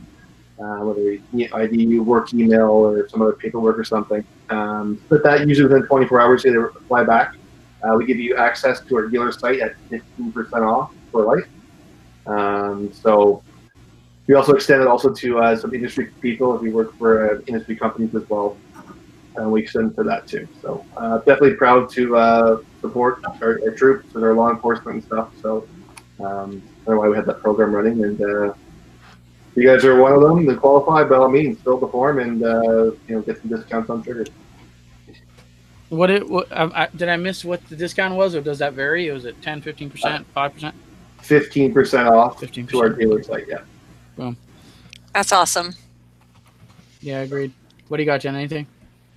uh, whether you ID, work email, or some other paperwork or something. Um, but that usually within 24 hours, they reply back. Uh, we give you access to our dealer site at 15% off for life. Um, so we also extend it also to uh, some industry people if we work for industry companies as well and we extend for that too. So uh, definitely proud to uh, support our, our troops and our law enforcement and stuff. So um, that's why we had that program running. And uh, if you guys are one of them, then qualify by all means. Fill the form and uh, you know get some discounts on triggers. What it? What, I, I, did I miss what the discount was, or does that vary? Was it 10, 15 percent, five percent, Fifteen percent off fifteen to our percent? dealer site. Yeah. That's awesome. Yeah, agreed. What do you got, Jen? Anything?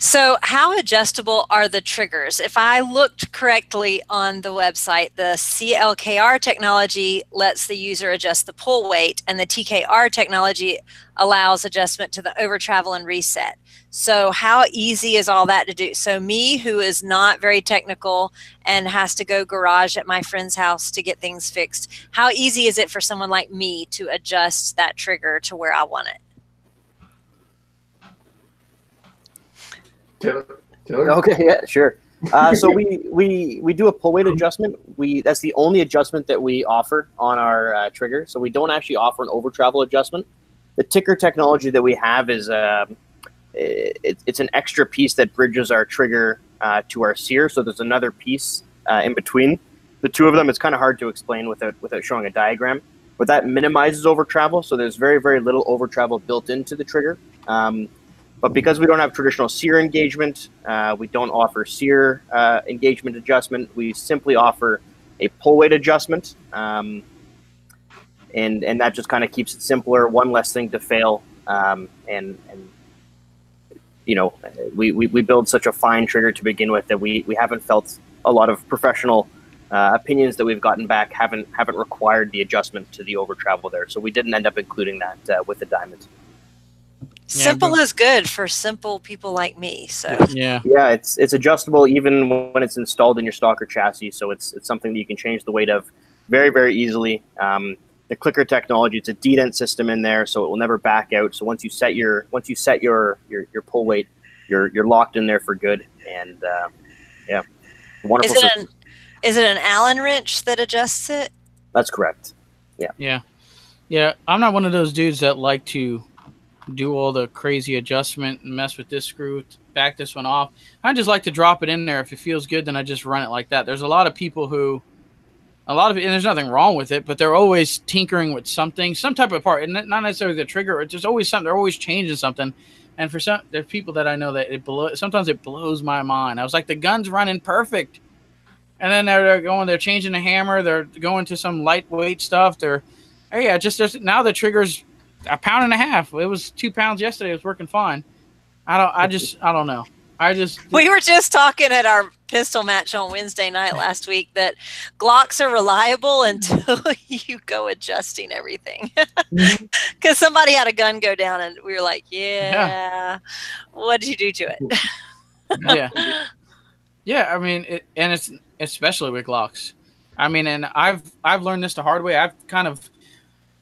So, how adjustable are the triggers? If I looked correctly on the website, the CLKR technology lets the user adjust the pull weight, and the TKR technology allows adjustment to the over travel and reset. So, how easy is all that to do? So, me, who is not very technical and has to go garage at my friend's house to get things fixed, how easy is it for someone like me to adjust that trigger to where I want it? Taylor. Taylor? Okay, yeah, sure. Uh, so we, we we do a pull weight adjustment. We that's the only adjustment that we offer on our uh, trigger. So we don't actually offer an over travel adjustment. The ticker technology that we have is um, it, it's an extra piece that bridges our trigger uh, to our sear. So there's another piece uh, in between the two of them. It's kind of hard to explain without without showing a diagram. But that minimizes over travel. So there's very very little over travel built into the trigger. Um, but because we don't have traditional sear engagement, uh, we don't offer sear uh, engagement adjustment. We simply offer a pull weight adjustment. Um, and and that just kind of keeps it simpler. One less thing to fail, um, and and you know, we, we we build such a fine trigger to begin with that we we haven't felt a lot of professional uh, opinions that we've gotten back haven't haven't required the adjustment to the over travel there. So we didn't end up including that uh, with the diamonds. Simple but- is good for simple people like me. So Yeah. Yeah, it's it's adjustable even when it's installed in your stalker chassis. So it's it's something that you can change the weight of very very easily. Um, the clicker technology, it's a detent system in there, so it will never back out. So once you set your once you set your your, your pull weight, you're you're locked in there for good. And uh, yeah, is it system. an is it an Allen wrench that adjusts it? That's correct. Yeah. Yeah. Yeah. I'm not one of those dudes that like to do all the crazy adjustment and mess with this screw, back this one off. I just like to drop it in there. If it feels good, then I just run it like that. There's a lot of people who, a lot of and there's nothing wrong with it, but they're always tinkering with something, some type of part, and not necessarily the trigger. It's just always something. They're always changing something. And for some, there's people that I know that it blow. Sometimes it blows my mind. I was like, the gun's running perfect, and then they're, going, they're changing the hammer. They're going to some lightweight stuff. They're, oh yeah, just there's, now the trigger's a pound and a half. It was two pounds yesterday. It was working fine. I don't. I just. I don't know. I just. We were just talking at our pistol match on Wednesday night last week that Glocks are reliable until you go adjusting everything. Because somebody had a gun go down and we were like, yeah, what did you do to it? yeah. Yeah. I mean, it, and it's especially with Glocks. I mean, and I've I've learned this the hard way. I've kind of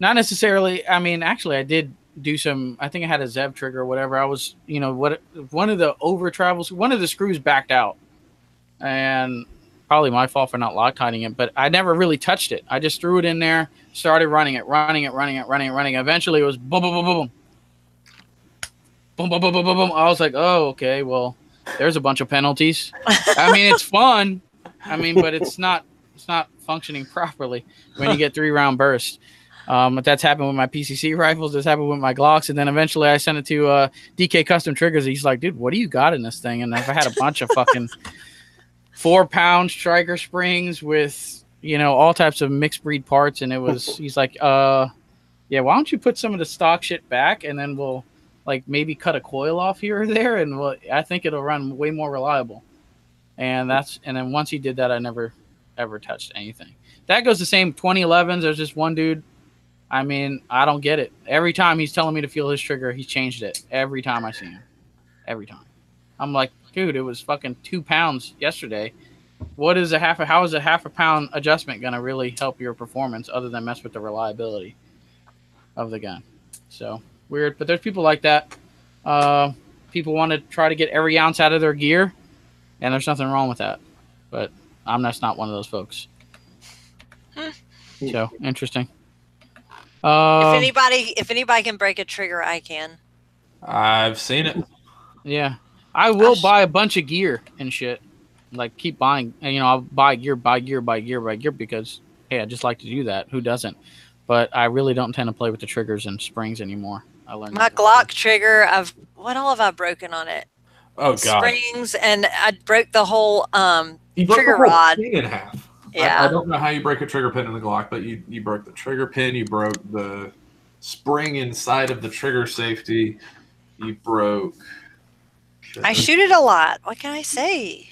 not necessarily. I mean, actually, I did do some. I think I had a Zev trigger or whatever. I was, you know, what one of the over travels, one of the screws backed out, and probably my fault for not loctiting it. But I never really touched it. I just threw it in there, started running it, running it, running it, running it, running. It. Eventually, it was boom, boom, boom, boom, boom. Boom, boom, boom, boom, boom, boom. I was like, oh, okay, well, there's a bunch of penalties. I mean, it's fun. I mean, but it's not it's not functioning properly when you get three round bursts. Um, but that's happened with my PCC rifles. That's happened with my Glocks, and then eventually I sent it to uh, DK Custom Triggers. He's like, "Dude, what do you got in this thing?" And I've had a bunch of fucking four pound striker springs with you know all types of mixed breed parts, and it was. He's like, "Uh, yeah, why don't you put some of the stock shit back, and then we'll like maybe cut a coil off here or there, and we'll, I think it'll run way more reliable." And that's and then once he did that, I never ever touched anything. That goes the same 2011s. There's just one dude. I mean, I don't get it. Every time he's telling me to feel his trigger, he's changed it. Every time I see him. Every time. I'm like, dude, it was fucking two pounds yesterday. What is a half a how is a half a pound adjustment gonna really help your performance other than mess with the reliability of the gun? So weird. But there's people like that. Uh, people want to try to get every ounce out of their gear, and there's nothing wrong with that. But I'm just not one of those folks. So interesting. If Uh, anybody if anybody can break a trigger, I can. I've seen it. yeah, I will Gosh. buy a bunch of gear and shit. Like keep buying, and, you know, I'll buy gear, buy gear, buy gear, buy gear because hey, I just like to do that. Who doesn't? But I really don't tend to play with the triggers and springs anymore. I learned My that the Glock trigger, I've what all have I broken on it? Oh god, Springs and I broke the whole um you broke trigger the whole rod. thing in half. I- Yeah. I, don't know how you break a trigger pin in the Glock, but you you broke the trigger pin, you broke the spring inside of the trigger safety, you broke. I shoot it a lot. What can I say?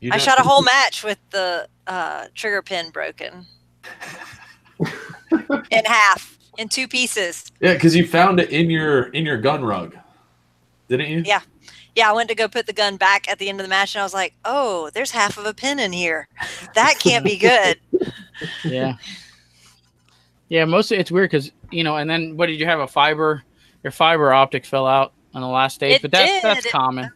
You I shot a whole match with the uh, trigger pin broken in half, in two pieces. Yeah, because you found it in your in your gun rug, didn't you? Yeah. Yeah, I went to go put the gun back at the end of the match, and I was like, "Oh, there's half of a pin in here. That can't be good." yeah yeah mostly it's weird because you know and then what did you have a fiber your fiber optic fell out on the last stage It but that's did, that's it common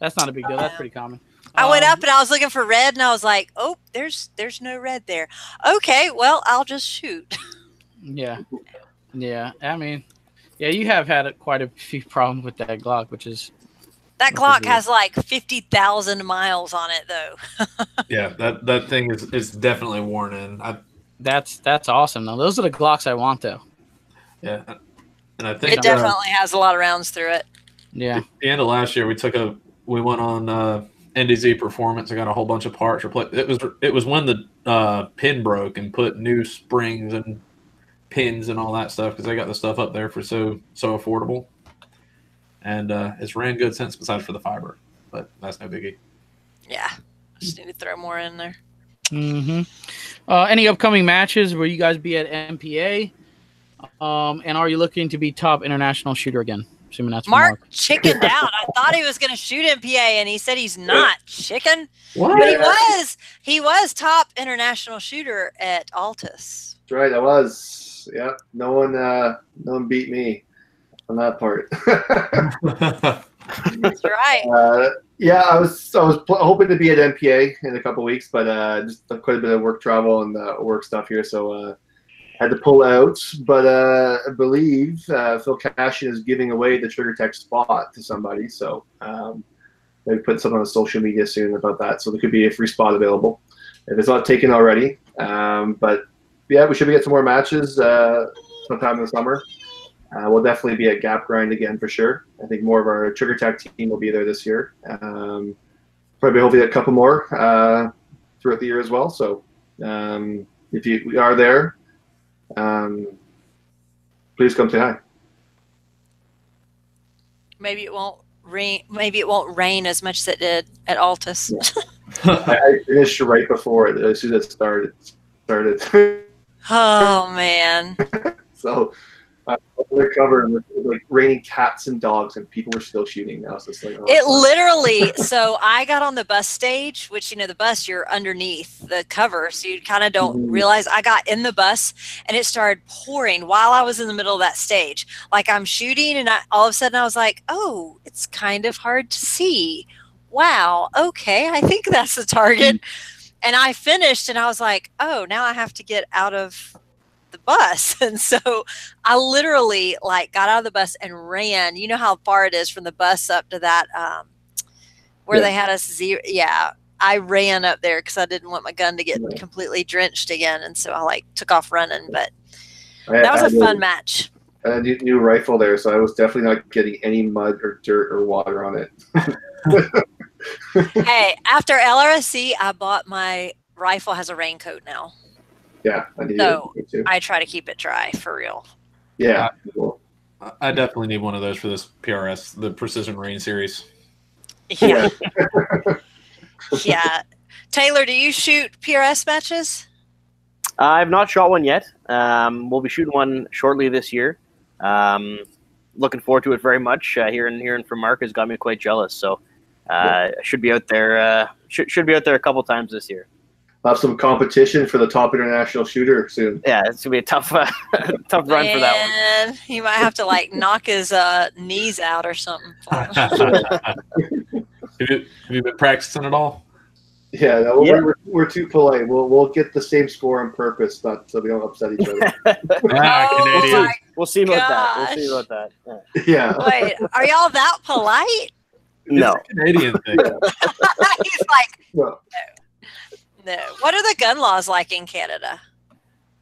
that's not a big deal that's pretty common I went Um, up and I was looking for red, and I was like, "Oh, there's there's no red there." Okay, well, I'll just shoot. yeah yeah i mean yeah you have had a, quite a few problems with that glock which is That That's Glock has like fifty thousand miles on it, though. Yeah, that that thing is is definitely worn in. I that's that's awesome though those are the glocks i want though yeah, and I think It uh, definitely has a lot of rounds through it. yeah the end of last year we took a we went on uh NDZ performance. I got a whole bunch of parts replaced. It was it was when the uh, pin broke and put new springs and pins and all that stuff because they got the stuff up there for so so affordable, and uh, it's ran good since besides for the fiber, but that's no biggie. Yeah. Just need to throw more in there. Mm-hmm. Uh, any upcoming matches? Will you guys be at MPA? Um, and are you looking to be top international shooter again? Assuming that's Mark, Mark. chickened out. I thought he was going to shoot MPA, and he said he's not chicken. What? But he was. He was top international shooter at Altus. That's right. I was. Yeah. No one. Uh, no one beat me on that part. That's right. uh, yeah, I was. I was pl- hoping to be at MPA in a couple weeks, but uh, just quite a bit of work travel and uh, work stuff here, so uh, had to pull out. But uh, I believe uh, Phil Cashin is giving away the Trigger Tech spot to somebody, so um, maybe put something on social media soon about that. So there could be a free spot available if it's not taken already. Um, but yeah, we should be getting some more matches uh, sometime in the summer. Uh, we'll definitely be at Gap Grind again for sure. I think more of our Trigger Tech team will be there this year. Um, probably hopefully a couple more uh, throughout the year as well. So um, if you we are there, um, please come say hi. Maybe it won't rain. Maybe it won't rain as much as it did at Altus. I, I finished right before it as soon as it started. Started. oh man. so uh, and it was like raining cats and dogs, and people were still shooting. Now was just like, oh, It literally. So I got on the bus stage, which you know the bus you're underneath the cover, so you kind of don't Mhm. realize. I got in the bus and it started pouring while I was in the middle of that stage. Like I'm shooting, and I, all of a sudden I was like, "Oh, it's kind of hard to see." Wow. Okay, I think that's the target. And I finished, and I was like, "Oh, now I have to get out of." Bus. And so i literally like got out of the bus and ran. You know how far it is from the bus up to that um where Yeah. they had us zero yeah. I ran up there because i didn't want my gun to get completely drenched again. And so i like took off running. But I- that was I a fun match. A new, new rifle there, so I was definitely not getting any mud or dirt or water on it. hey after lrsc i bought my rifle has a raincoat now Yeah, I needed No. too. i try to keep it dry for real Yeah, cool. I definitely need one of those for this PRS, the Precision Rain series. yeah yeah taylor do you shoot prs matches I've not shot one yet. Um, we'll be shooting one shortly this year. Um, looking forward to it very much. Uh, hearing hearing from Mark has got me quite jealous. So uh, should be out there. Uh, should should be out there a couple times this year. I'll have some competition for the top international shooter soon. Yeah, it's gonna be a tough uh, tough run for that one. Man, He might have to like knock his uh, knees out or something. have, you, have you been practicing at all? Yeah, no, Yeah. We're, we're, we're too polite. We'll we'll get the same score on purpose, not so we don't upset each other. Ah, Oh Canadian. my- We'll see about that. We'll see about that. Yeah. yeah. Wait, are y'all that polite? No, It's a Canadian thing. He's like, No. No. What are the gun laws like in Canada?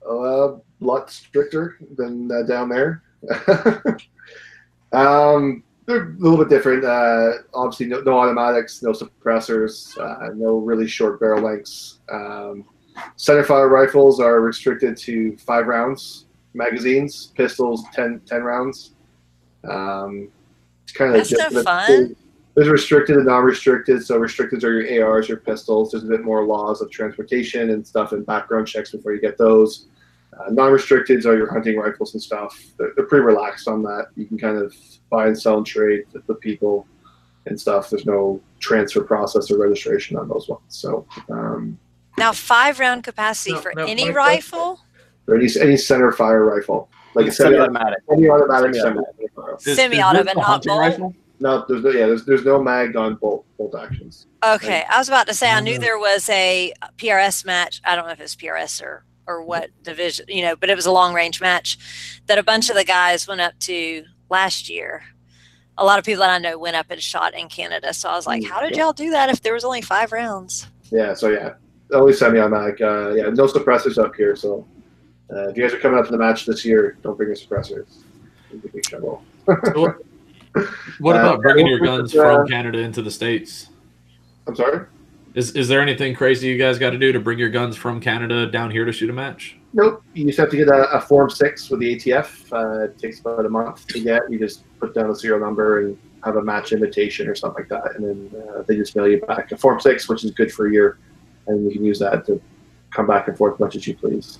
Uh, a lot stricter than uh, down there. um, they're a little bit different. Uh, obviously, no, no automatics, no suppressors, uh, no really short barrel lengths. Um, centerfire rifles are restricted to five rounds. Magazines, pistols, 10, 10 rounds. Um, it's kind of That's no fun. There's restricted and non-restricted. So restricted are your ARs, your pistols. There's a bit more laws of transportation and stuff and background checks before you get those. Uh, non-restricted are your hunting rifles and stuff. They're, they're pretty relaxed on that. You can kind of buy and sell and trade with, with people and stuff. There's no transfer process or registration on those ones. So um, Now, five round capacity No, for no, any rifle? or any any center fire rifle, like a semi semi-automatic. automatic Semi-automatic. semi. Is- is Semi-auto, this but a not hunting bolt? Rifle? No, there's no yeah, there's there's no mag on bolt bolt actions. Okay, I was about to say I knew there was a PRS match. I don't know if it's PRS or or what division, you know, but it was a long range match that a bunch of the guys went up to last year. A lot of people that I know went up and shot in Canada. So I was like, how did yeah. y'all do that if there was only five rounds? Yeah, so yeah, always semi-automatic. Uh, yeah, no suppressors up here. So uh, if you guys are coming up to the match this year, don't bring your suppressors. It'd be big trouble. What, Uh, about bringing your guns uh, from Canada into the states? I'm sorry. Is is there anything crazy you guys got to do to bring your guns from Canada down here to shoot a match? Nope. You just have to get a, a Form 6 with the ATF. Uh, it takes about a month to get. You just put down a serial number and have a match invitation or something like that. And then uh, they just mail you back a Form 6, which is good for a year. And you can use that to come back and forth as much as you please.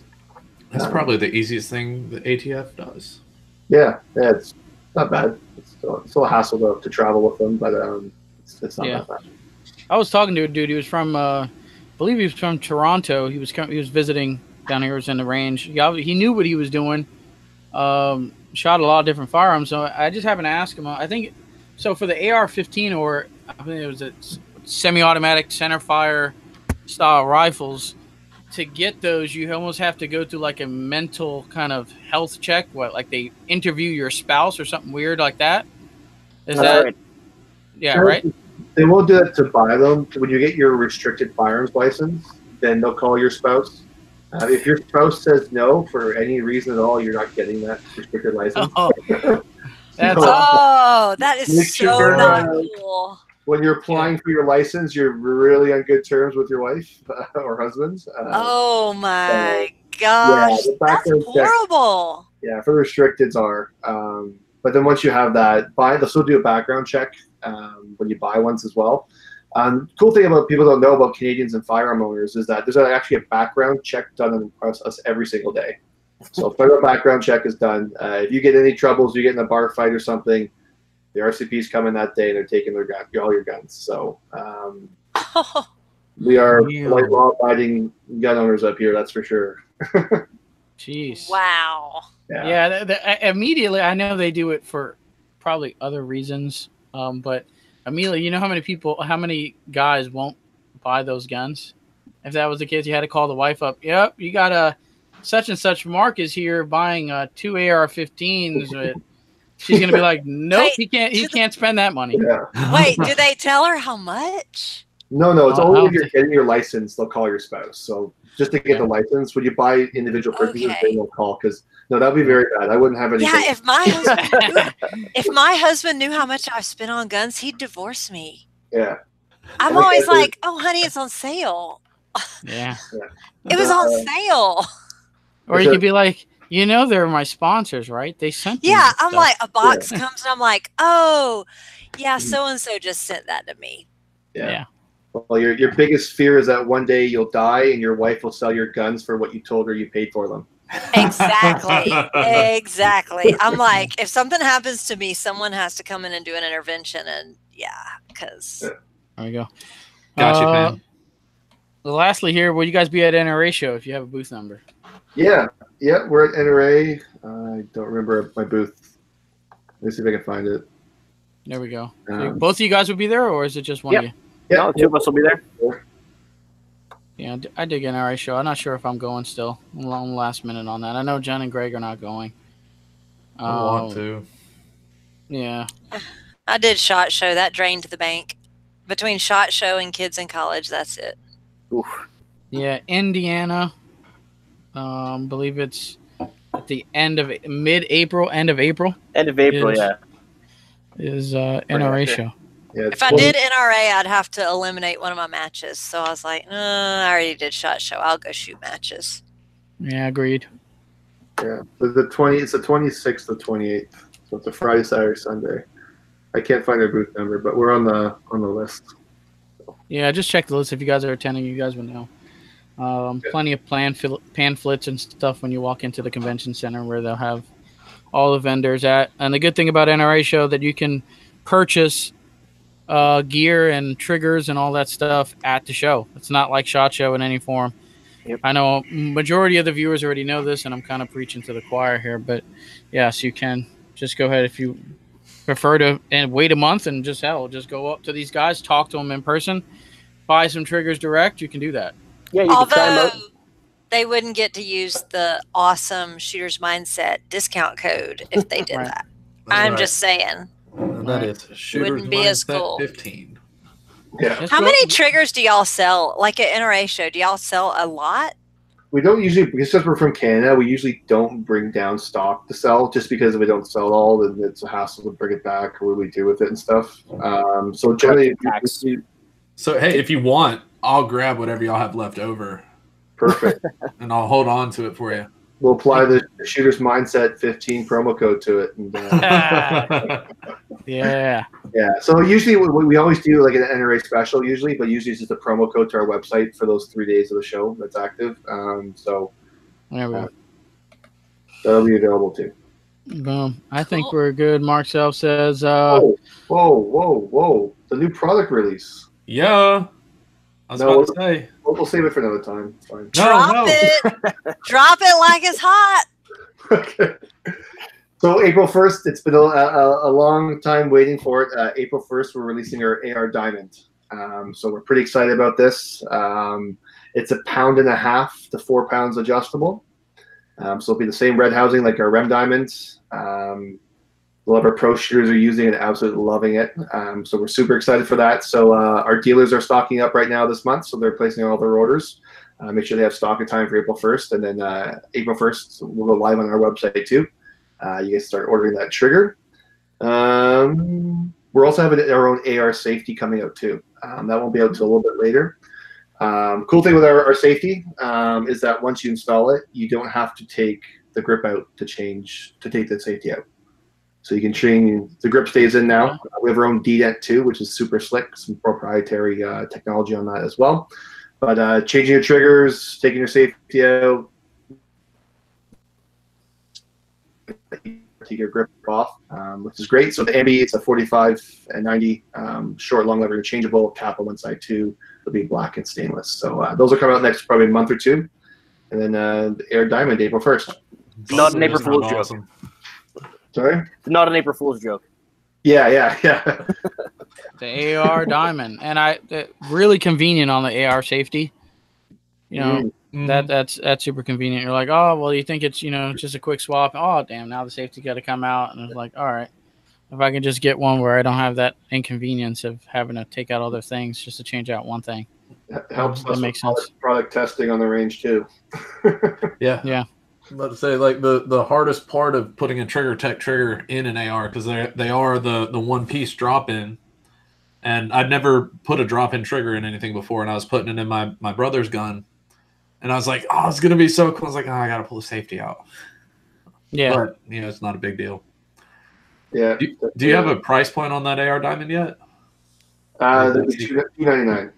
That's probably the easiest thing the ATF does. Yeah, yeah it's not bad. It's still, it's still a hassle to, to travel with them, but um, it's, it's not Yeah. that bad. I was talking to a dude. He was from, uh, I believe he was from Toronto. He was he was visiting down here. He was in the range. He, he knew what he was doing. Um, shot a lot of different firearms. So I just happened to ask him. uh, I think so for the AR-15 or I think it was a semi-automatic center fire style rifles. To get those, you almost have to go through like a mental kind of health check. What, like they interview your spouse or something weird like that? Is That's that right. yeah right? They won't do that to buy them. When you get your restricted firearms license, then they'll call your spouse. Uh, if your spouse says no for any reason at all, you're not getting that restricted license. Oh, that's So- Oh, that is Make so sure, not cool. When you're applying for your license, you're really on good terms with your wife or husband. Uh, Oh my yeah, gosh, the that's background check. Yeah, for restricteds are. Um, but then once you have that, buy they'll still do a background check um, when you buy ones as well. Um, cool thing about people don't know about Canadians and firearm owners is that there's actually a background check done on us us every single day. So federal background check is done. Uh, if you get any troubles, you get in a bar fight or something, the RCP's coming that day and they're taking their gun, all your guns. So um, we are Yeah. like law-abiding gun owners up here, that's for sure. jeez. wow. Yeah, th th- I- immediately I know they do it for probably other reasons. Um, but Amelia, you know how many people, how many guys won't buy those guns? If that was the case, you had to call the wife up. Yep, you got a such and such Mark is here buying uh, two AR-15s. But she's gonna be like, nope, Wait, he can't. He can't spend that money. Yeah. Wait, do they tell her how much? No, no, it's Oh, only if you're getting your license, they'll call your spouse. So just to get the license, when you buy individual purchases, Okay. they won't call because no, that'd be very bad. I wouldn't have any. Yeah, if my husband if my husband knew how much I spent on guns, he'd divorce me. yeah, I'm Like always like, "Oh, honey, it's on sale. Yeah. It was Uh, on sale." Or you could be like, you know, they're my sponsors, right? They sent. Yeah, this I'm stuff." like, a box comes and I'm like, "Oh, yeah, so and so just sent that to me." yeah. Yeah. Well, your your biggest fear is that one day you'll die and your wife will sell your guns for what you told her you paid for them. Exactly. exactly. I'm like, if something happens to me, someone has to come in and do an intervention and yeah, cuz There we go. Gotcha, Uh, man. Lastly, here, will you guys be at NRA show if you have a booth number? Yeah, yeah, we're at NRA. I don't remember my booth. Let me see if I can find it. There we go. Um, both of you guys will be there, or is it just one Yep. of you? Yeah, no, two of us will be there. Yeah, I d- I dig NRA show. I'm not sure if I'm going still. I'm on last minute on that. I know Jen and Greg are not going. I want Um, to. Yeah. I did shot show that drained the bank. Between shot show and kids in college, that's it. Oof. Yeah, Indiana. Um, believe it's at the end of mid-April, end of April End of April, Yes. yeah. is uh, NRA yeah. show. Yeah, If I 20 did NRA, I'd have to eliminate one of my matches. So I was like, uh, I already did shot show. I'll go shoot matches. Yeah, agreed. Yeah, the, the twenty. It's the twenty sixth to twenty eighth. So it's a Friday, Saturday, Sunday. I can't find our booth number, but we're on the on the list. Yeah, just check the list. If you guys are attending, you guys would know. Um, Yeah. Plenty of plan fil- pamphlets and stuff when you walk into the convention center where they'll have all the vendors at. And the good thing about NRA show that you can purchase uh, gear and triggers and all that stuff at the show. It's not like Shot Show in any form. Yep. I know majority of the viewers already know this, and I'm kind of preaching to the choir here, but yes, you can just go ahead if you prefer to and wait a month and just hell, just go up to these guys, talk to them in person, buy some triggers direct. You can do that. Yeah, you can try 'em Although they wouldn't get to use the awesome Shooter's Mindset discount code if they did Right. that. That's I'm right. just saying. And that is shooter's Wouldn't be as mindset cool. 15. Yeah, Just How go- many triggers do y'all sell? Like at NRA show, do y'all sell a lot? we don't usually because we're from Canada. We usually don't bring down stock to sell, just because if we don't sell it all, then it's a hassle to bring it back. What do we do with it and stuff? Um, so generally, So hey, if you want, I'll grab whatever y'all have left over. Perfect. and I'll hold on to it for you. we'll apply the shooter's mindset 15 promo code to it. And, uh, Yeah. yeah. So usually we, we always do like an NRA special usually, but usually it's just a promo code to our website for those three days of the show that's active. Um, so There we go. that'll be available too. Boom. I think Cool. we're good. Mark Self says, uh, Whoa, whoa, whoa, whoa! The new product release. yeah. I was No, about to say. We'll, we'll save it for another time. Fine. No, Drop no. it. Drop it like it's hot. okay. So April first, it's been a, a, a long time waiting for it. Uh, April first, we're releasing our AR Diamond. Um, so we're pretty excited about this. Um, it's a pound and a half to four pounds adjustable. Um, so it'll be the same red housing like our Rem Diamonds. A lot of our pro shooters are using it, absolutely loving it. Um, so we're super excited for that. So uh, our dealers are stocking up right now this month, so they're placing all their orders. Uh, make sure they have stock in time for April 1st, and then uh, April 1st we'll go live on our website too. Uh, you guys start ordering that trigger. Um, we're also having our own AR safety coming out too. Um, that won't be out until a little bit later. Um, cool thing with our, our safety um, is that once you install it, you don't have to take the grip out to change to take the safety out. So you can change the grip stays in now. We have our own detent too, which is super slick, some proprietary uh, technology on that as well. But uh, changing your triggers, taking your safety out, take your grip off, um, which is great. So the MB, it's a 45 and 90 um, short, long lever interchangeable cap on one side too. It'll be black and stainless. So uh, those will come out next probably a month or two. And then uh, the AR Diamond April 1st. Not an April Fool's joke. Awesome? Sorry? It's not an April Fool's joke. Yeah, yeah, yeah. the AR Diamond. And I, uh, really convenient on the AR safety. You know, Mm. Mhm. that that's that's super convenient. You're like, oh well, you think it's you know just a quick swap. Oh damn, now the safety got to come out, and it's like, all right, if I can just get one where I don't have that inconvenience of having to take out other things just to change out one thing. That helps That us makes with sense. product, product testing on the range too. Yeah. Yeah. I'm about to say like the the hardest part of putting a trigger tech trigger in an AR because they they are the the one piece drop in, and I'd never put a drop in trigger in anything before, and I was putting it in my my brother's gun, and I was like, oh, it's gonna be so cool. I was like, oh, I gotta pull the safety out, Yeah, but you know, it's not a big deal. Yeah. Do, do you have a price point on that AR diamond yet? Uh, two ninety nine.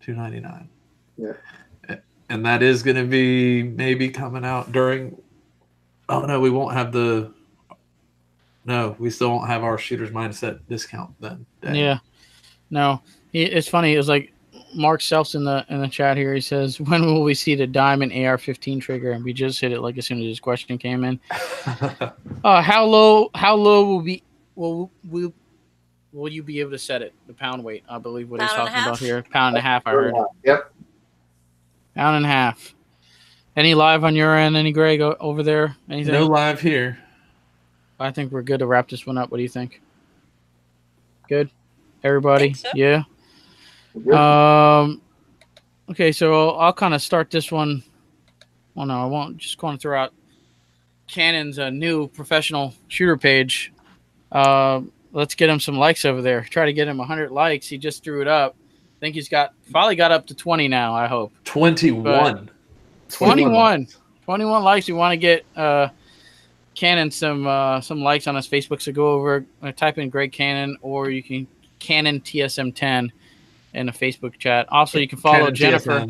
Two ninety nine. Yeah. And that is going to be maybe coming out during. Oh no, we won't have the. No, we still won't have our shooter's mindset discount then. Dang. yeah. No, it's funny. It was like Mark Self's in the in the chat here. He says, "When will we see the Diamond AR-15 trigger?" And we just hit it like as soon as this question came in. Uh, how low? How low will be? Will will will you be able to set it? The pound weight, I believe, what he's Pound and a talking about here. Pound and a half. I heard. Yep. Pound and half. Any live on your end? Any Greg over there? Anything? no live here. I think we're good to wrap this one up. What do you think? Good. Everybody. So. Yeah. Um. Okay, so I'll, I'll kind of start this one. Well, no, I won't. Just going to throw out Canon's uh, new professional shooter page. Uh, let's get him some likes over there. Try to get him 100 likes. He just threw it up. I think he's got probably got up to 20 now. I hope. Twenty one. 21 21 likes we want to get uh cannon some uh some likes on his facebook so go over uh, type in greg cannon or you can cannon tsm10 in the facebook chat also you can follow jennifer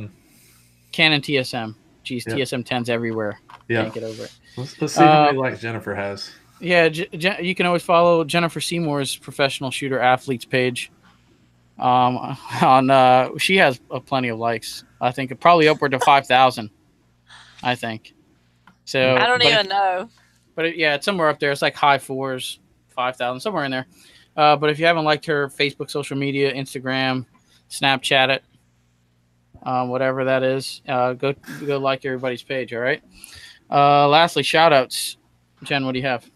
cannon tsm Jeez, Yeah. tsm10's everywhere Yeah. can't get over it Let's, let's see how Uh, many likes Jennifer has. yeah J- Jen- you can always follow jennifer seymour's professional shooter athletes page um on uh she has uh, plenty of likes i think probably upward to 5000 i think so I don't but if- even know. but it, yeah, it's somewhere up there. It's like high fours, five thousand, somewhere in there. Uh, but if you haven't liked her Facebook, social media, Instagram, Snapchat it, um, whatever that is, uh, go go like everybody's page. All right. Uh, lastly, shout outs. Jen, what do you have?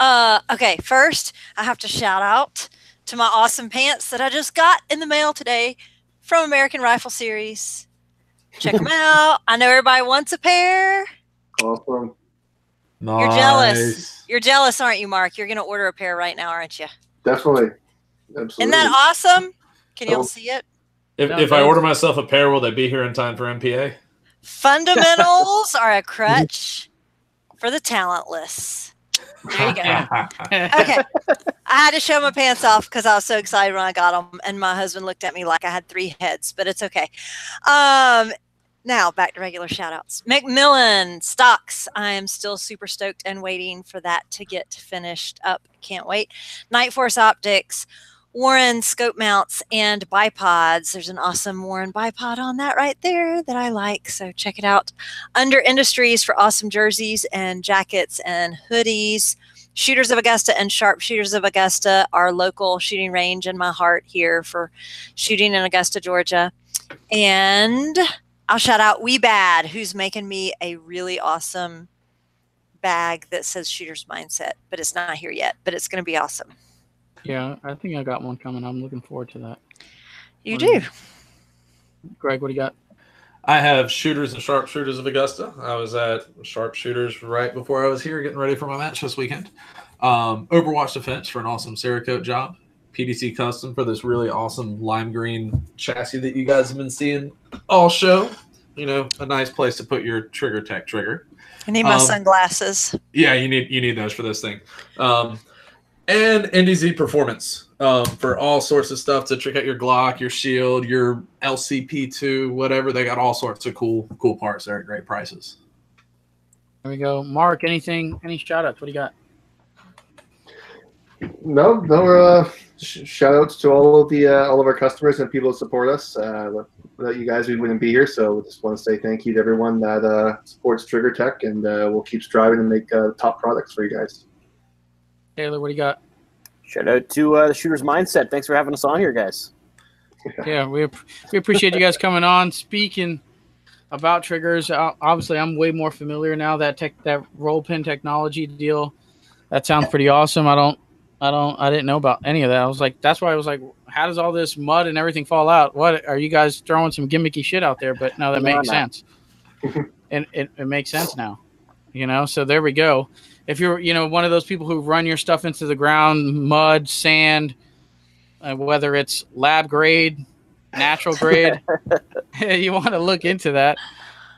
Uh, okay, first I have to shout out to my awesome pants that I just got in the mail today from American Rifle Series. Check them out. I know everybody wants a pair. Awesome. You're jealous. You're jealous, aren't you, Mark? You're gonna order a pair right now, aren't you? Definitely. Absolutely. Isn't that awesome? Can y'all Oh. see it? If, No, if I order myself a pair, will they be here in time for MPA? Fundamentals are a crutch for the talentless. There you go. okay. I had to show my pants off because I was so excited when I got them, and my husband looked at me like I had three heads, but it's okay. Um, now back to regular shout outs. McMillan stocks. I am still super stoked and waiting for that to get finished up. Can't wait. Nightforce Optics. Warne scope mounts and bipods. There's an awesome Warne bipod on that right there that I like. So check it out. Under Industries for awesome jerseys and jackets and hoodies. Shooters of Augusta and Sharp Shooters of Augusta, our local shooting range in my heart here for shooting in Augusta, Georgia. And I'll shout out We Bad, who's making me a really awesome bag that says Shooter's Mindset, but it's not here yet, but it's going to be awesome. Yeah, I think I got one coming. I'm looking forward to that. You do. Greg, what do you got? I have shooters and sharpshooters of Augusta. I was at sharpshooters right before I was here getting ready for my match this weekend. Um, Overwatch Defense for an awesome Cerakote job. PDC Custom for this really awesome lime green chassis that you guys have been seeing all show. You know, a nice place to put your Trigger Tech trigger. I need my Um, sunglasses. Yeah, you need you need those for this thing. Um, and NDZ Performance um, for all sorts of stuff to trick out your Glock, your shield, your LCP2, whatever. They got all sorts of cool cool parts there at great prices. There we go. Mark, anything, any shout outs? What do you got? No, no. Uh, sh- shout outs to all of the uh, all of our customers and people that support us. Uh, without you guys, we wouldn't be here. So we just want to say thank you to everyone that uh, supports Trigger Tech, and uh, we'll keep striving to make uh, top products for you guys. Taylor, what do you got? Shout out to uh, the Shooter's Mindset. Thanks for having us on here, guys. Yeah, we we appreciate you guys coming on. Speaking about triggers, obviously I'm way more familiar now that tech that roll pin technology deal. That sounds pretty awesome. I don't I don't I didn't know about any of that. I was like that's why I was like how does all this mud and everything fall out? What are you guys throwing some gimmicky shit out there? But no, that No, makes no. sense. and it, it makes sense now. You know, so there we go. If you're, you know, one of those people who run your stuff into the ground, mud, sand, uh, whether it's lab grade, natural grade, you want to look into that.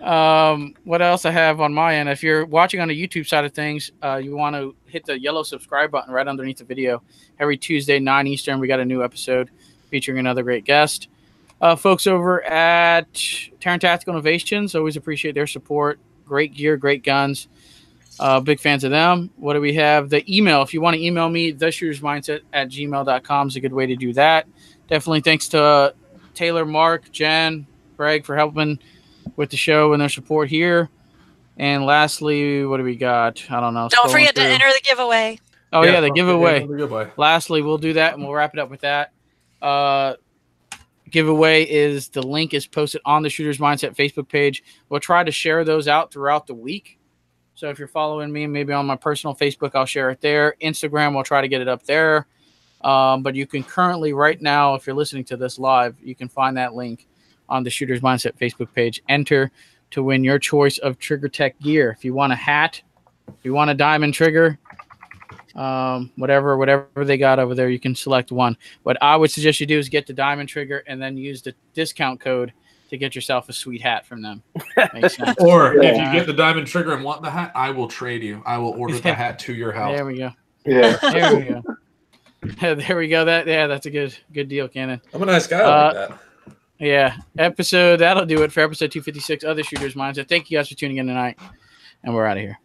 Um, what else I have on my end? If you're watching on the YouTube side of things, uh, you want to hit the yellow subscribe button right underneath the video. Every Tuesday, 9 Eastern, we got a new episode featuring another great guest. Uh, folks over at Taran Tactical Innovations, always appreciate their support. Great gear, great guns. Uh, big fans of them. What do we have? The email. If you want to email me, the shooters mindset at gmail.com is a good way to do that. Definitely thanks to uh, Taylor, Mark, Jen, Greg for helping with the show and their support here. And lastly, what do we got? I don't know. Don't scrolling forget to enter the giveaway. Oh yeah, the giveaway. the giveaway. Lastly, we'll do that and we'll wrap it up with that. Uh, giveaway is the link is posted on the Shooters Mindset Facebook page. We'll try to share those out throughout the week. So if you're following me, maybe on my personal Facebook, I'll share it there. Instagram, we'll try to get it up there. Um, but you can currently, right now, if you're listening to this live, you can find that link on the Shooters Mindset Facebook page. Enter to win your choice of Trigger Tech gear. If you want a hat, if you want a diamond trigger, um, whatever whatever they got over there, you can select one. What I would suggest you do is get the diamond trigger and then use the discount code to get yourself a sweet hat from them. Makes sense. Or if you get the diamond trigger and want the hat, I will trade you. I will order the hat to your house. There we go. Yeah. There we go. there we go. That yeah, that's a good good deal, Cannon. I'm a nice guy Uh, like that. Yeah, episode that'll do it for episode 256 other shooters mindset. Thank you guys for tuning in tonight, and we're out of here.